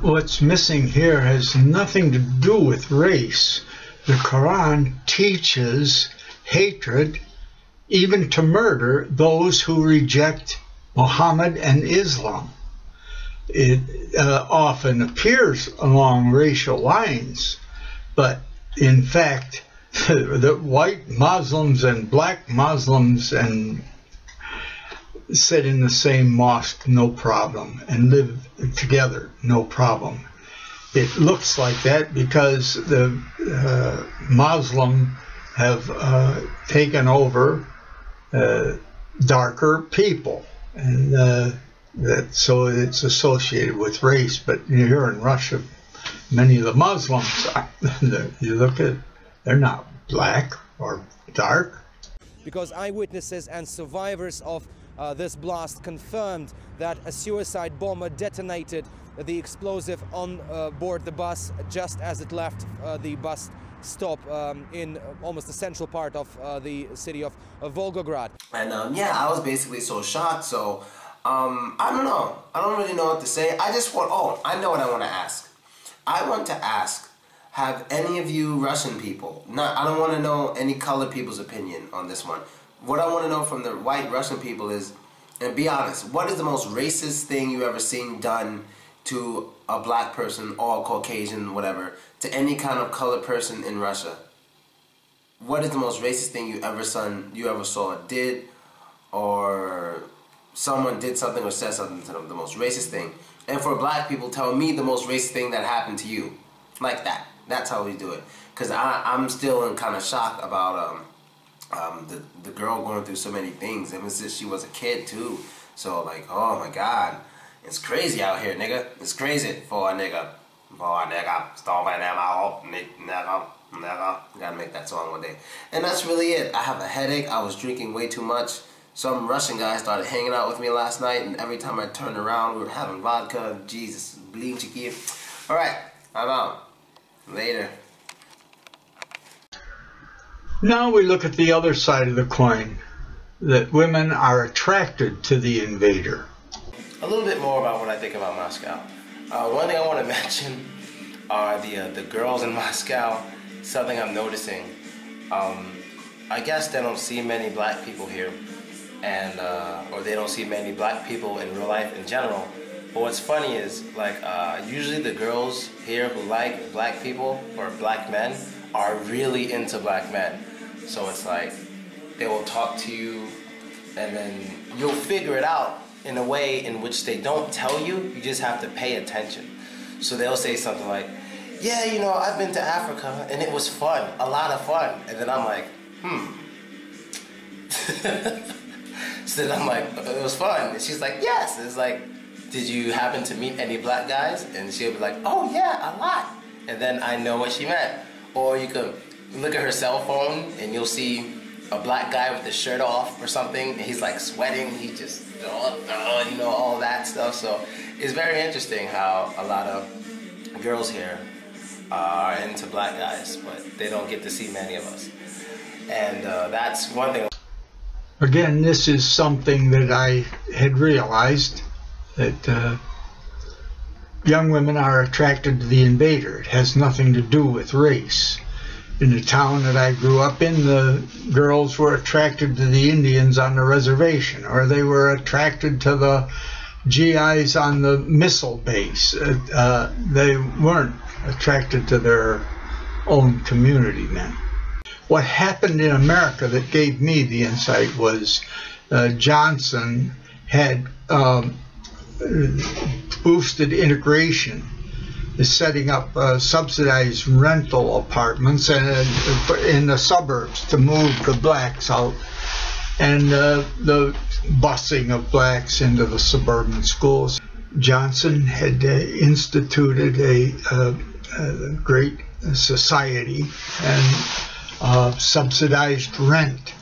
What's missing here has nothing to do with race. The Quran teaches hatred, even to murder, those who reject Muhammad and Islam. It uh, often appears along racial lines, but in fact, the white Muslims and black Muslims and sit in the same mosque, no problem, and live together, no problem. It looks like that because the uh, Muslim have uh, taken over uh, darker people and uh, that so it's associated with race. But here in Russia, many of the Muslims, you look at, they're not black or dark. Because eyewitnesses and survivors of uh, this blast confirmed that a suicide bomber detonated the explosive on uh, board the bus just as it left uh, the bus stop um, in almost the central part of uh, the city of, of Volgograd. And um, yeah, I was basically so shocked. So um, I don't know. I don't really know what to say. I just want, oh, I know what I want to ask. I want to ask, have any of you Russian people, not, I don't want to know any colored people's opinion on this one. What I want to know from the white Russian people is, and be honest, what is the most racist thing you ever seen done to a black person or a Caucasian, whatever, to any kind of colored person in Russia. What is the most racist thing you ever son you ever saw did, or someone did something or said something to them? The most racist thing. And for black people, tell me the most racist thing that happened to you, like that. That's how we do it. Cause I I'm still in kind of shock about um um, the the girl going through so many things ever since she was a kid too. So like, oh my God, it's crazy out here, nigga. It's crazy for a nigga, for a nigga. Stomping them out, nigga. Never. Gotta make that song one day. And that's really it. I have a headache. I was drinking way too much. Some Russian guy started hanging out with me last night, and every time I turned around, we were having vodka. Jesus, bleed chicky. Alright, I'm out. Later. Now we look at the other side of the coin that women are attracted to the invader. A little bit more about what I think about Moscow. Uh, one thing I want to mention are the uh, the girls in Moscow. Something I'm noticing. Um, I guess they don't see many black people here, and uh, or they don't see many black people in real life in general. But what's funny is like uh, usually the girls here who like black people or black men are really into black men. So it's like they will talk to you and then you'll figure it out in a way in which they don't tell you. You just have to pay attention. So they'll say something like, yeah, you know, I've been to Africa and it was fun, a lot of fun. And then I'm like, hmm. so then I'm like, it was fun. And she's like, yes. And it's like, did you happen to meet any black guys? And she'll be like, oh yeah, a lot. And then I know what she meant. Or you could look at her cell phone and you'll see a black guy with his shirt off or something. And he's like sweating. He just, you know, all that stuff. So it's very interesting how a lot of girls here are into black guys, but they don't get to see many of us. And uh, that's one thing. Again, this is something that I had realized that uh, young women are attracted to the invader. It has nothing to do with race. In the town that I grew up in, the girls were attracted to the Indians on the reservation, or they were attracted to the GIs on the missile base. Uh, uh, they weren't attracted to their own community men. What happened in America that gave me the insight was uh, Johnson had um, boosted integration is setting up uh, subsidized rental apartments and uh, in the suburbs to move the blacks out and uh, the busing of blacks into the suburban schools. Johnson had uh, instituted a, uh, a, great society and subsidized rent.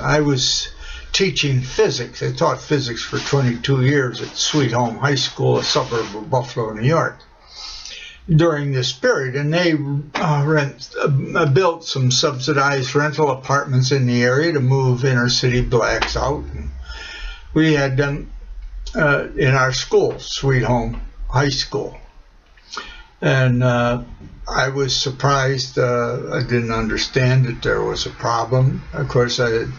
I was teaching physics. I taught physics for 22 years at Sweet Home High School, a suburb of Buffalo, New York, during this period. And they uh, rent, uh, built some subsidized rental apartments in the area to move inner city blacks out. And we had them uh, in our school, Sweet Home High School. And uh, I was surprised. Uh, I didn't understand that there was a problem. Of course, I had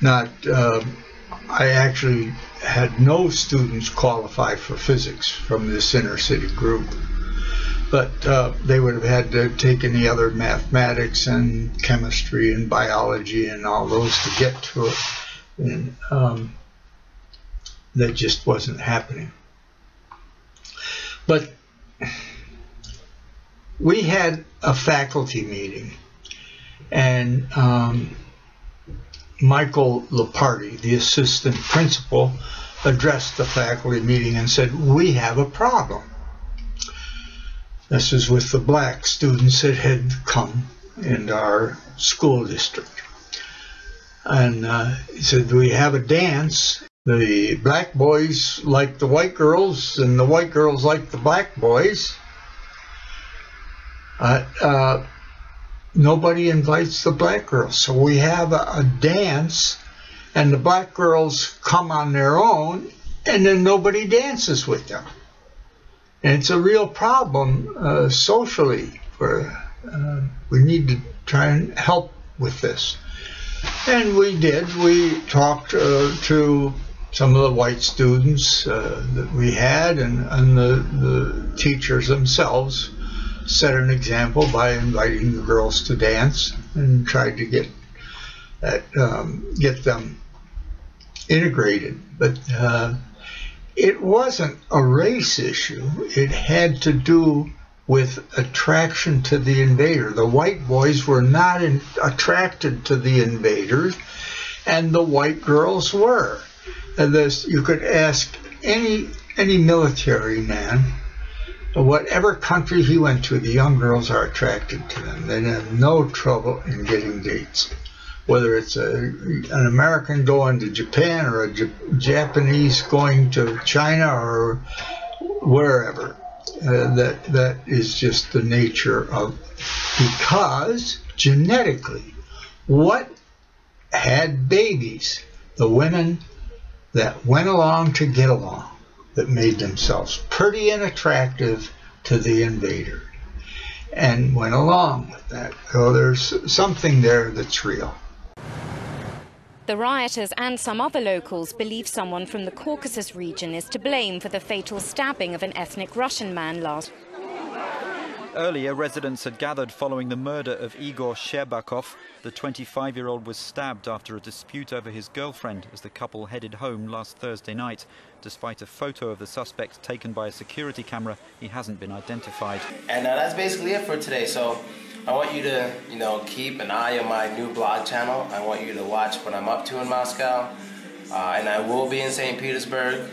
not, uh, I actually had no students qualify for physics from this inner city group. But uh, they would have had to take any other mathematics and chemistry and biology and all those to get to it. And um, that just wasn't happening. But we had a faculty meeting and um, Michael Leparty, the assistant principal, addressed the faculty meeting and said, we have a problem. This is with the black students that had come into our school district. And uh, he said, we have a dance. The black boys like the white girls, and the white girls like the black boys. Uh, uh, nobody invites the black girls. So we have a, a, dance, and the black girls come on their own, and then nobody dances with them. And it's a real problem uh, socially. For uh, we need to try and help with this. And we did. We talked uh, to some of the white students uh, that we had and, and the, the teachers themselves set an example by inviting the girls to dance and tried to get that um, get them integrated. But uh, it wasn't a race issue. It had to do with attraction to the invader. The white boys were not in, attracted to the invaders, and the white girls were. And this, you could ask any any military man, whatever country he went to, the young girls are attracted to them. They have no trouble in getting dates. Whether it's a, an American going to Japan or a J Japanese going to China or wherever. Uh, that that is just the nature of because genetically, what had babies? The women that went along to get along, that made themselves pretty and attractive to the invader, and went along with that. So there's something there that's real. The rioters and some other locals believe someone from the Caucasus region is to blame for the fatal stabbing of an ethnic Russian man last Earlier, residents had gathered following the murder of Igor Shcherbakov. The 25 year old was stabbed after a dispute over his girlfriend as the couple headed home last Thursday night. Despite a photo of the suspect taken by a security camera, he hasn't been identified. And uh, that's basically it for today. So I want you to, you know, keep an eye on my new blog channel. I want you to watch what I'm up to in Moscow. Uh, and I will be in St. Petersburg,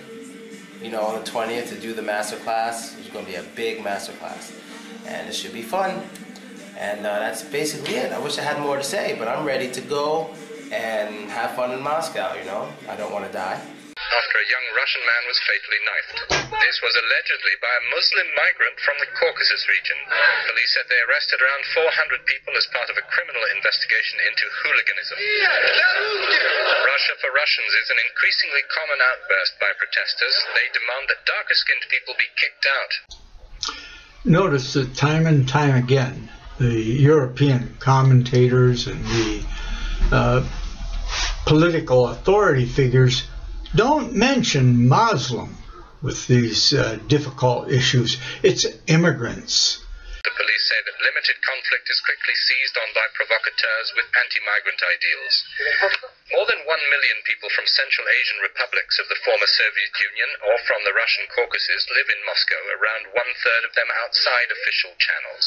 you know, on the 20th to do the master class. It's going to be a big master class and it should be fun. And uh, that's basically it. I wish I had more to say, but I'm ready to go and have fun in Moscow, you know? I don't want to die. After a young Russian man was fatally knifed. This was allegedly by a Muslim migrant from the Caucasus region. Police said they arrested around 400 people as part of a criminal investigation into hooliganism. Russia for Russians is an increasingly common outburst by protesters. They demand that darker skinned people be kicked out notice that time and time again, the European commentators and the uh, political authority figures don't mention Muslim with these uh, difficult issues. It's immigrants. The police say that limited conflict is quickly seized on by provocateurs with anti-migrant ideals. More than one million people from Central Asian republics of the former Soviet Union or from the Russian Caucasus live in Moscow, around one-third of them outside official channels.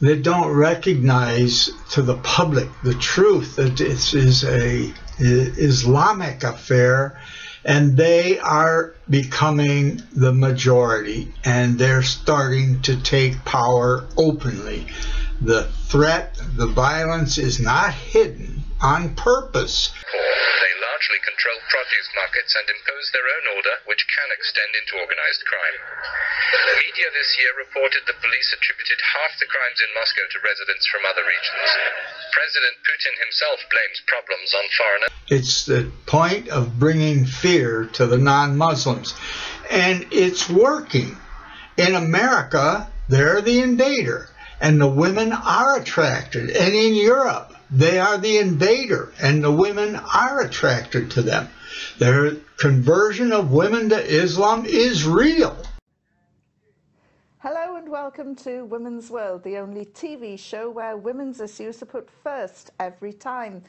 They don't recognize to the public the truth that this is a Islamic affair and they are becoming the majority and they're starting to take power openly. The threat, the violence is not hidden on purpose. They largely control produce markets and impose their own order, which can extend into organized crime. The Media this year reported the police attributed half the crimes in Moscow to residents from other regions. President Putin himself blames problems on foreigners. It's the point of bringing fear to the non Muslims. And it's working. In America, they're the invader, and the women are attracted. And in Europe, they are the invader, and the women are attracted to them. Their conversion of women to Islam is real. Hello and welcome to Women's World, the only TV show where women's issues are put first every time.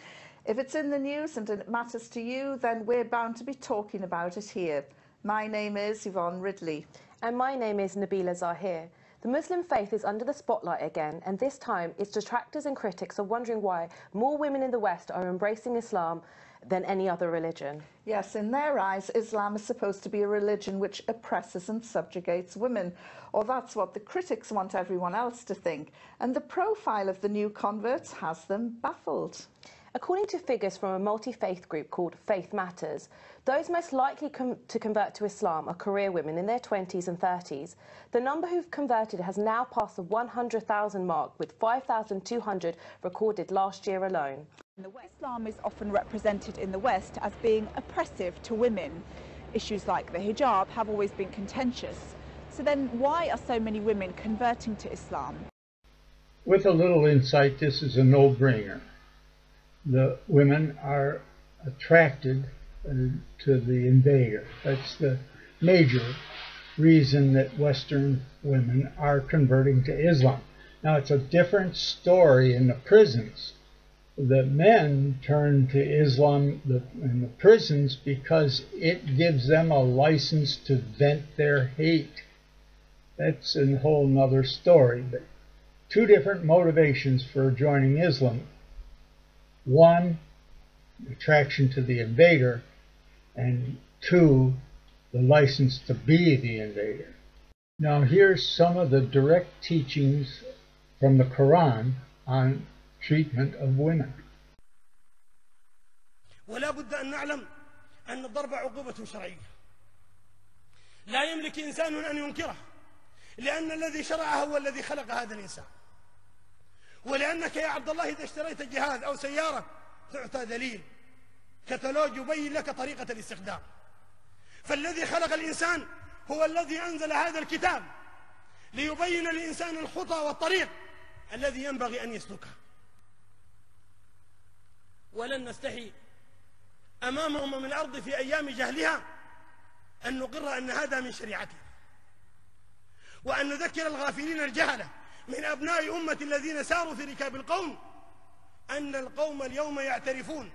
If it's in the news and it matters to you, then we're bound to be talking about it here. My name is Yvonne Ridley. And my name is Nabila Zahir. The Muslim faith is under the spotlight again, and this time its detractors and critics are wondering why more women in the West are embracing Islam than any other religion. Yes, in their eyes, Islam is supposed to be a religion which oppresses and subjugates women, or that's what the critics want everyone else to think. And the profile of the new converts has them baffled. According to figures from a multi-faith group called Faith Matters, those most likely com to convert to Islam are career women in their 20s and 30s. The number who've converted has now passed the 100,000 mark, with 5,200 recorded last year alone. Islam is often represented in the West as being oppressive to women. Issues like the hijab have always been contentious. So then why are so many women converting to Islam? With a little insight, this is a no-brainer the women are attracted to the invader. That's the major reason that Western women are converting to Islam. Now, it's a different story in the prisons. The men turn to Islam in the prisons because it gives them a license to vent their hate. that's a whole nother story. But two different motivations for joining Islam. One, attraction to the invader, and two, the license to be the invader. Now here's some of the direct teachings from the Quran on treatment of women. ولا بد أن نعلم أن الضرب عقوبة شرعية لا يملك إنسان أن ينكره لأن الذي شرعه هو الذي خلق هذا الإنسان ولأنك يا عبد الله إذا اشتريت جهاز أو سيارة تعطى دليل كتالوج يبين لك طريقة الاستخدام. فالذي خلق الإنسان هو الذي أنزل هذا الكتاب ليبين الإنسان الخطى والطريق الذي ينبغي أن يسلكه. ولن نستحي أمام أمم الأرض في أيام جهلها أن نقر أن هذا من شريعتنا. وأن نذكر الغافلين الجهلة من أبناء أمة الذين ساروا في ركاب القوم أن القوم اليوم يعترفون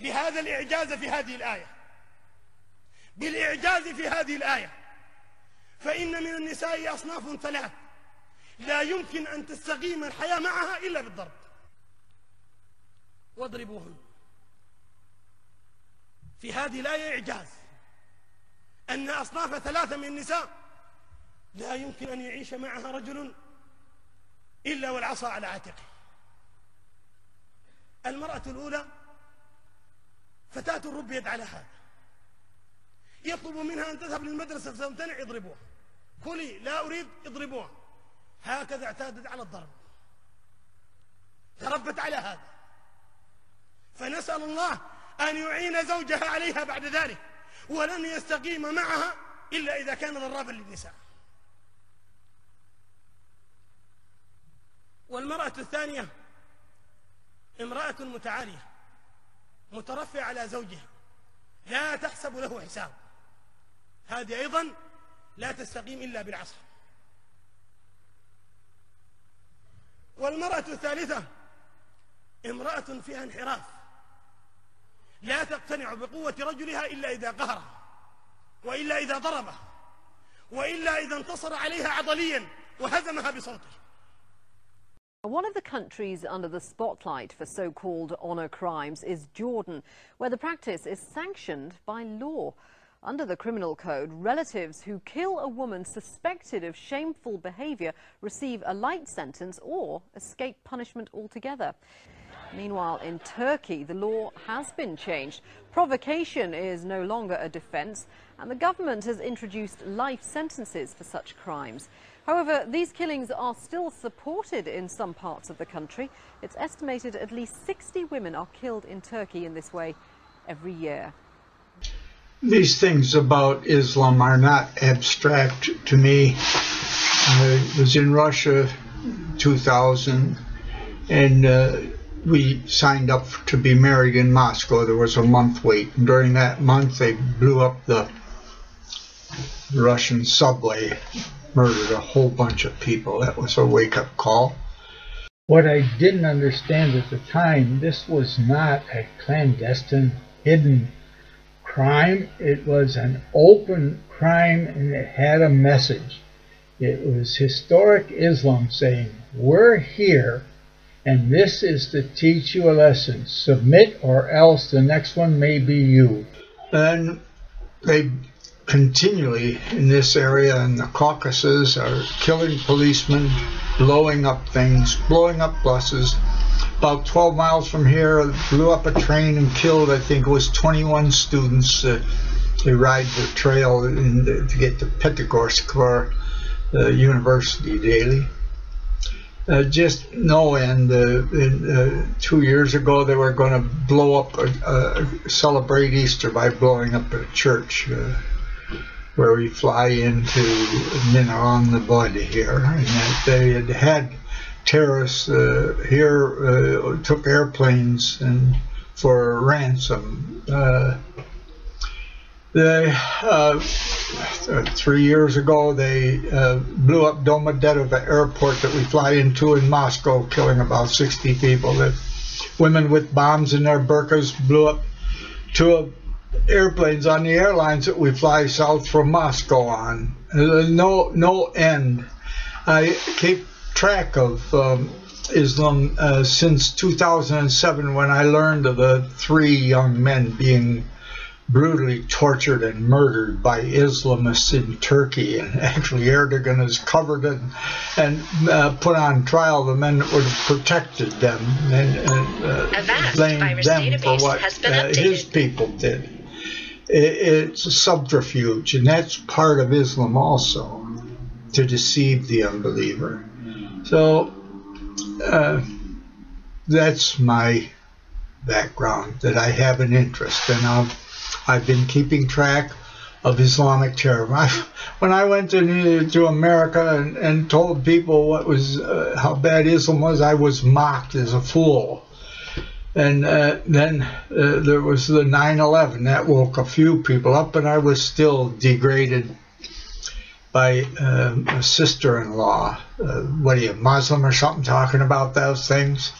بهذا الإعجاز في هذه الآية. بالإعجاز في هذه الآية. فإن من النساء أصناف ثلاث. لا يمكن أن تستقيم الحياة معها إلا بالضرب. واضربوهن. في هذه الآية إعجاز. أن أصناف ثلاثة من النساء لا يمكن أن يعيش معها رجل إلا والعصا على عاتقه. المرأة الأولى فتاة ربيت على هذا يطلب منها أن تذهب للمدرسة فتمتنع يضربوها. كلي لا أريد اضربوها هكذا اعتادت على الضرب. تربت على هذا. فنسأل الله أن يعين زوجها عليها بعد ذلك ولن يستقيم معها إلا إذا كان ضرابا للنساء. والمرأة الثانية امرأة متعالية. مترفع على زوجها. لا تحسب له حساب. هذه أيضا لا تستقيم إلا بالعصر. والمرأة الثالثة امرأة فيها انحراف. لا تقتنع بقوة رجلها إلا إذا قهرها وإلا إذا ضربه وإلا إذا انتصر عليها عضليا وهزمها بصوته One of the countries under the spotlight for so-called honour crimes is Jordan, where the practice is sanctioned by law. Under the criminal code, relatives who kill a woman suspected of shameful behaviour receive a light sentence or escape punishment altogether. Meanwhile, in Turkey, the law has been changed. Provocation is no longer a defence, and the government has introduced life sentences for such crimes. However, these killings are still supported in some parts of the country. It's estimated at least 60 women are killed in Turkey in this way every year. These things about Islam are not abstract to me. I was in Russia 2000 and uh, we signed up to be married in Moscow. There was a month wait. And during that month, they blew up the Russian subway, murdered a whole bunch of people. That was a wake up call. What I didn't understand at the time, this was not a clandestine, hidden crime. It was an open crime and it had a message. It was historic Islam saying, We're here and this is to teach you a lesson. Submit or else the next one may be you. And they continually in this area in the Caucasus are killing policemen, blowing up things, blowing up buses. About 12 miles from here, blew up a train and killed, I think it was 21 students. Uh, they ride the trail in, to get to Pyatigorsk for the university daily. Uh, just no end. Uh, in, uh, two years ago, they were going to blow up, a, celebrate Easter by blowing up a church uh, where we fly into Mineralnye Vody here. And they had had terrorists uh, here, uh, took airplanes and for ransom. They, uh, three years ago, they uh, blew up Domodedovo airport that we fly into in Moscow, killing about 60 people. The women with bombs in their burqas blew up two of airplanes on the airlines that we fly south from Moscow on. No, no end. I keep track of um, Islam uh, since 2007 when I learned of the three young men being brutally tortured and murdered by Islamists in Turkey. And actually, Erdogan has covered it and uh, put on trial the men that would have protected them and, and uh, blamed them for what uh, his people did. It, it's a subterfuge, and that's part of Islam also, to deceive the unbeliever. So, uh, that's my background, that I have an interest, and I'll I've been keeping track of Islamic terror. I, when I went to, to America and, and told people what was uh, how bad Islam was, I was mocked as a fool. And uh, then uh, there was the 9/11 that woke a few people up, and I was still degraded by um, a sister-in-law. Uh, what are you, Muslim or something, talking about those things?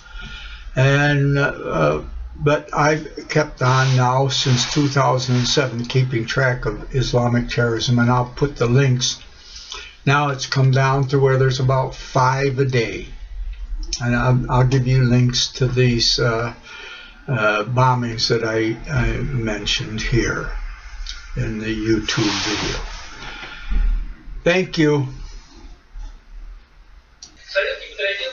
And uh, but I've kept on now since 2007 keeping track of Islamic terrorism, and I'll put the links. Now it's come down to where there's about five a day. And I'll, I'll give you links to these uh, uh, bombings that I, I mentioned here in the YouTube video. Thank you.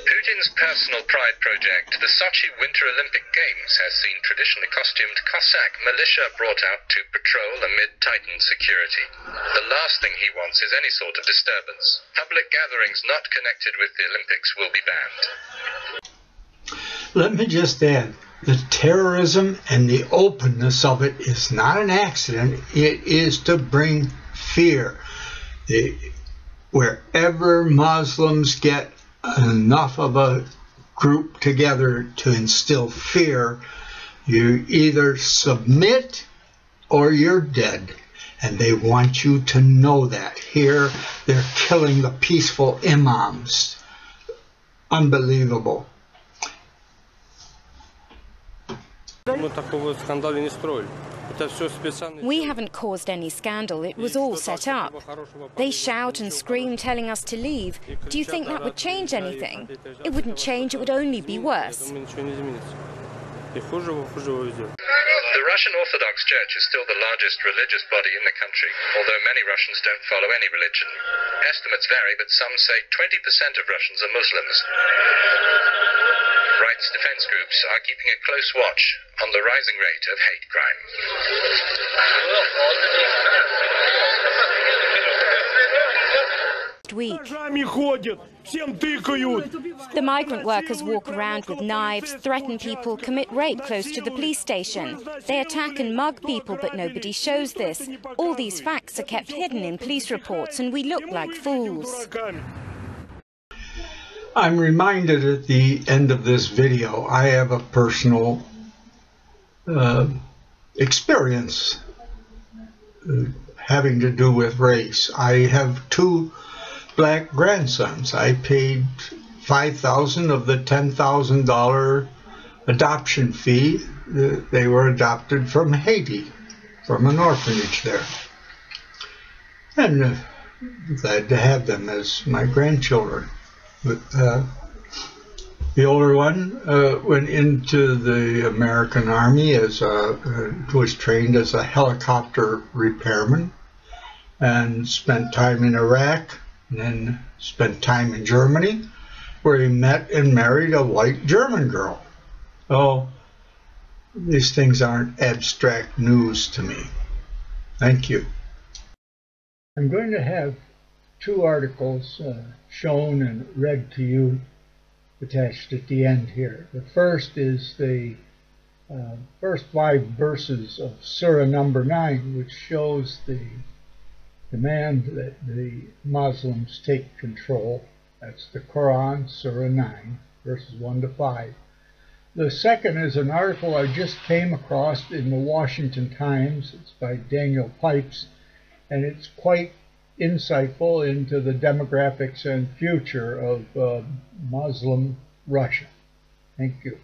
Putin's personal pride project, the Sochi Winter Olympic Games, has seen traditionally costumed Cossack militia brought out to patrol amid tightened security. The last thing he wants is any sort of disturbance. Public gatherings not connected with the Olympics will be banned. Let me just add the terrorism and the openness of it is not an accident, it is to bring fear. The, wherever Muslims get enough of a group together to instill fear, you either submit or you're dead. And they want you to know that. Here, they're killing the peaceful imams. Unbelievable. We haven't caused any scandal. It was all set up. They shout and scream telling us to leave. Do you think that would change anything? It wouldn't change, it would only be worse. The Russian Orthodox Church is still the largest religious body in the country, although many Russians don't follow any religion. Estimates vary, but some say 20% of Russians are Muslims. Rights defense groups are keeping a close watch on the rising rate of hate crime. week. The migrant workers walk around with knives, threaten people, commit rape close to the police station. They attack and mug people, but nobody shows this. All these facts are kept hidden in police reports, and we look like fools. I'm reminded at the end of this video, I have a personal uh, experience uh, having to do with race. I have two black grandsons. I paid five thousand of the ten thousand dollar adoption fee. They were adopted from Haiti, from an orphanage there, and uh, glad to have them as my grandchildren. But uh, the older one uh, went into the American Army as a, uh, was trained as a helicopter repairman and spent time in Iraq and then spent time in Germany where he met and married a white German girl. Oh, these things aren't abstract news to me. Thank you. I'm going to have two articles uh, shown and read to you attached at the end here. The first is the uh, first five verses of Surah number 9, which shows the demand that the Muslims take control. That's the Quran, Surah 9, verses 1 to 5. The second is an article I just came across in the Washington Times. It's by Daniel Pipes, and it's quite insightful into the demographics and future of uh, Muslim Russia. Thank you.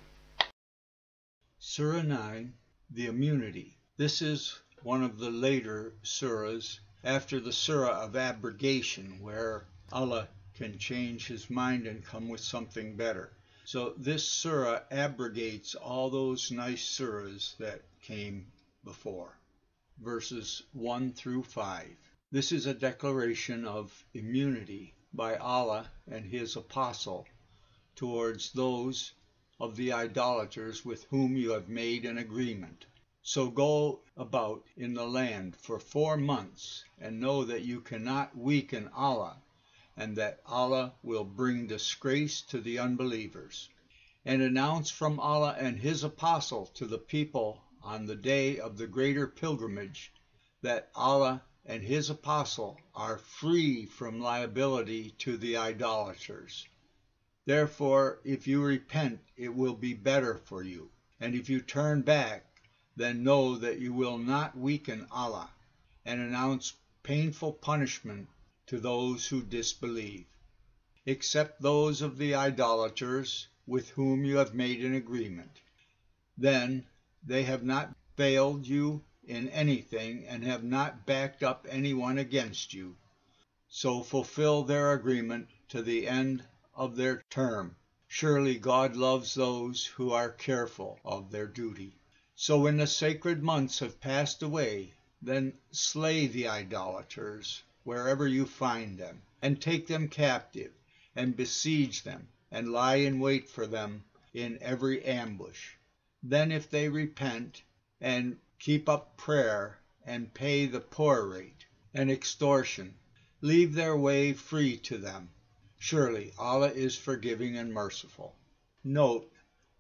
Surah 9, the immunity. This is one of the later surahs after the surah of abrogation where Allah can change his mind and come with something better. So this surah abrogates all those nice surahs that came before, verses 1 through 5. This is a declaration of immunity by Allah and his apostle towards those of the idolaters with whom you have made an agreement. So go about in the land for four months and know that you cannot weaken Allah and that Allah will bring disgrace to the unbelievers. And announce from Allah and His apostle to the people on the day of the greater pilgrimage that Allah and His apostle are free from liability to the idolaters. Therefore, if you repent, it will be better for you. And if you turn back, then know that you will not weaken Allah and announce painful punishment to those who disbelieve, except those of the idolaters with whom you have made an agreement. Then they have not failed you in anything and have not backed up anyone against you. So fulfill their agreement to the end of their term. Surely God loves those who are careful of their duty. So when the sacred months have passed away, then slay the idolaters wherever you find them, and take them captive, and besiege them, and lie in wait for them in every ambush. Then if they repent, and keep up prayer, and pay the poor rate, and extortion, leave their way free to them. Surely Allah is forgiving and merciful. Note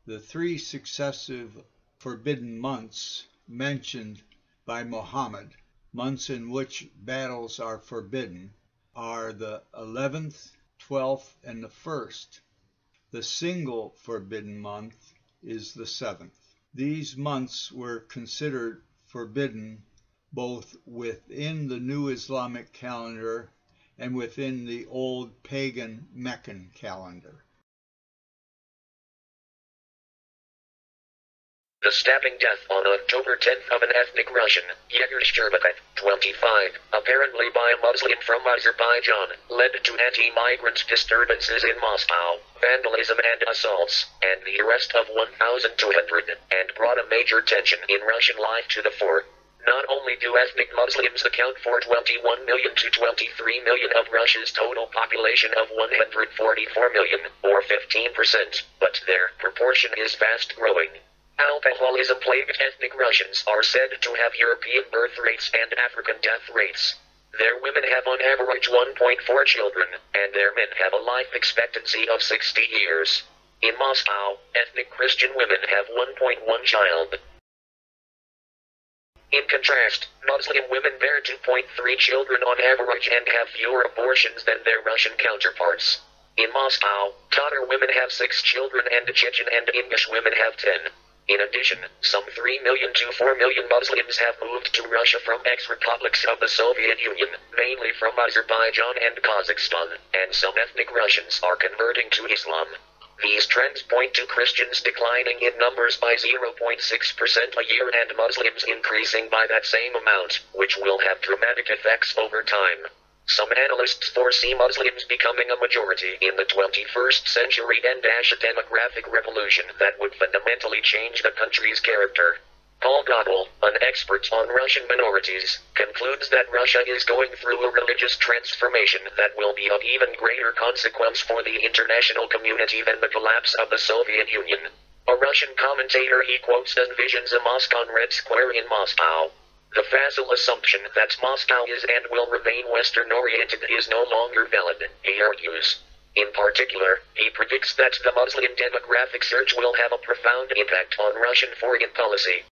the three successive forbidden months mentioned by Muhammad months in which battles are forbidden are the 11th, 12th, and the 1st. The single forbidden month is the 7th. These months were considered forbidden both within the new Islamic calendar and within the old pagan Meccan calendar. The stabbing death on October 10th of an ethnic Russian, Yegor Shcherbakov, 25, apparently by a Muslim from Azerbaijan, led to anti-migrant disturbances in Moscow, vandalism and assaults, and the arrest of 1,200, and brought a major tension in Russian life to the fore. Not only do ethnic Muslims account for 21 million to 23 million of Russia's total population of 144 million, or 15%, but their proportion is fast growing. Alcoholism-plagued ethnic Russians are said to have European birth rates and African death rates. Their women have on average 1.4 children, and their men have a life expectancy of 60 years. In Moscow, ethnic Christian women have 1.1 child. In contrast, Muslim women bear 2.3 children on average and have fewer abortions than their Russian counterparts. In Moscow, Tatar women have 6 children and Chechen and Ingush women have 10. In addition, some 3 million to 4 million Muslims have moved to Russia from ex-republics of the Soviet Union, mainly from Azerbaijan and Kazakhstan, and some ethnic Russians are converting to Islam. These trends point to Christians declining in numbers by 0.6% a year and Muslims increasing by that same amount, which will have dramatic effects over time. Some analysts foresee Muslims becoming a majority in the 21st century and dash a demographic revolution that would fundamentally change the country's character. Paul Goble, an expert on Russian minorities, concludes that Russia is going through a religious transformation that will be of even greater consequence for the international community than the collapse of the Soviet Union. A Russian commentator he quotes envisions a mosque on Red Square in Moscow. The facile assumption that Moscow is and will remain Western oriented is no longer valid, he argues. In particular, he predicts that the Muslim demographic surge will have a profound impact on Russian foreign policy.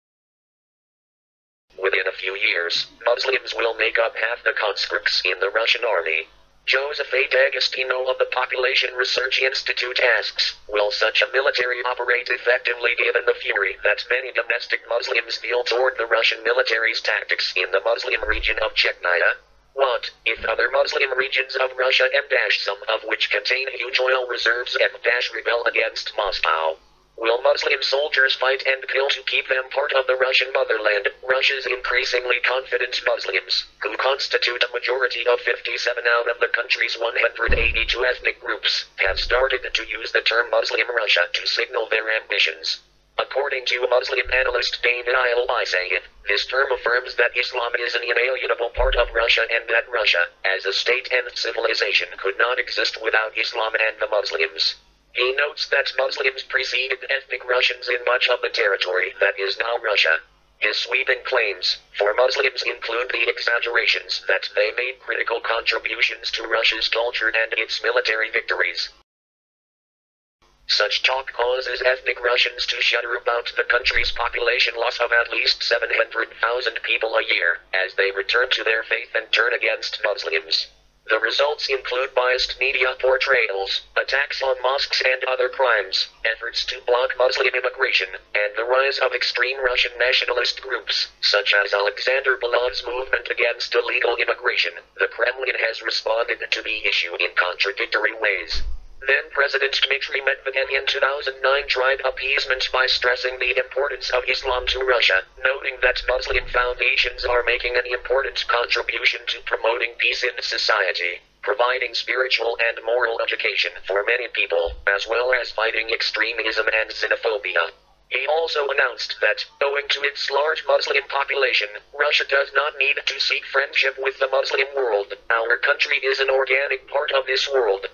Within a few years, Muslims will make up half the conscripts in the Russian army. Joseph A. D'Agostino of the Population Research Institute asks, will such a military operate effectively given the fury that many domestic Muslims feel toward the Russian military's tactics in the Muslim region of Chechnya? What, if other Muslim regions of Russia M- some of which contain huge oil reserves M- rebel against Moscow? Will Muslim soldiers fight and kill to keep them part of the Russian motherland? Russia's increasingly confident Muslims, who constitute a majority of 57 out of the country's 182 ethnic groups, have started to use the term Muslim Russia to signal their ambitions. According to Muslim analyst David Al-Isayed, this term affirms that Islam is an inalienable part of Russia and that Russia, as a state and civilization, could not exist without Islam and the Muslims. He notes that Muslims preceded ethnic Russians in much of the territory that is now Russia. His sweeping claims for Muslims include the exaggerations that they made critical contributions to Russia's culture and its military victories. Such talk causes ethnic Russians to shudder about the country's population loss of at least 700,000 people a year, as they return to their faith and turn against Muslims. The results include biased media portrayals, attacks on mosques and other crimes, efforts to block Muslim immigration, and the rise of extreme Russian nationalist groups, such as Alexander Belov's movement against illegal immigration. The Kremlin has responded to the issue in contradictory ways. Then President Dmitry Medvedev in 2009 tried appeasement by stressing the importance of Islam to Russia, noting that Muslim foundations are making an important contribution to promoting peace in society, providing spiritual and moral education for many people, as well as fighting extremism and xenophobia. He also announced that, owing to its large Muslim population, Russia does not need to seek friendship with the Muslim world. Our country is an organic part of this world,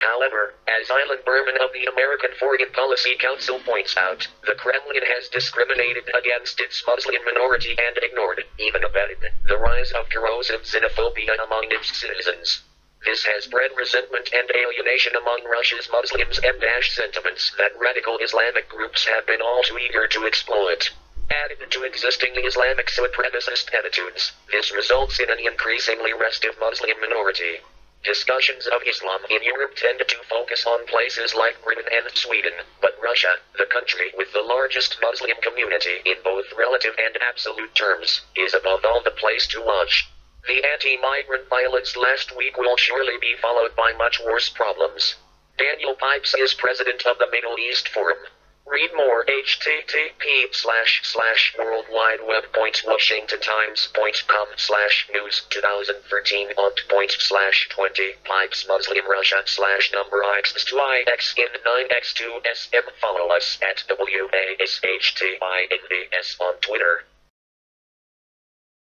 However, as Ilan Berman of the American Foreign Policy Council points out, the Kremlin has discriminated against its Muslim minority and ignored, even abetted, the rise of corrosive xenophobia among its citizens. This has bred resentment and alienation among Russia's Muslims and dash sentiments that radical Islamic groups have been all too eager to exploit. Added to existing Islamic supremacist attitudes, this results in an increasingly restive Muslim minority. Discussions of Islam in Europe tend to focus on places like Britain and Sweden, but Russia, the country with the largest Muslim community in both relative and absolute terms, is above all the place to watch. The anti-migrant violence last week will surely be followed by much worse problems. Daniel Pipes is president of the Middle East Forum. Read more. Http slash slash world wide web point washington times point com slash news 2013 ont point slash 20 pipes muslim russia slash number x to ix in 9x2 sm follow us at w a s h t i n v s on twitter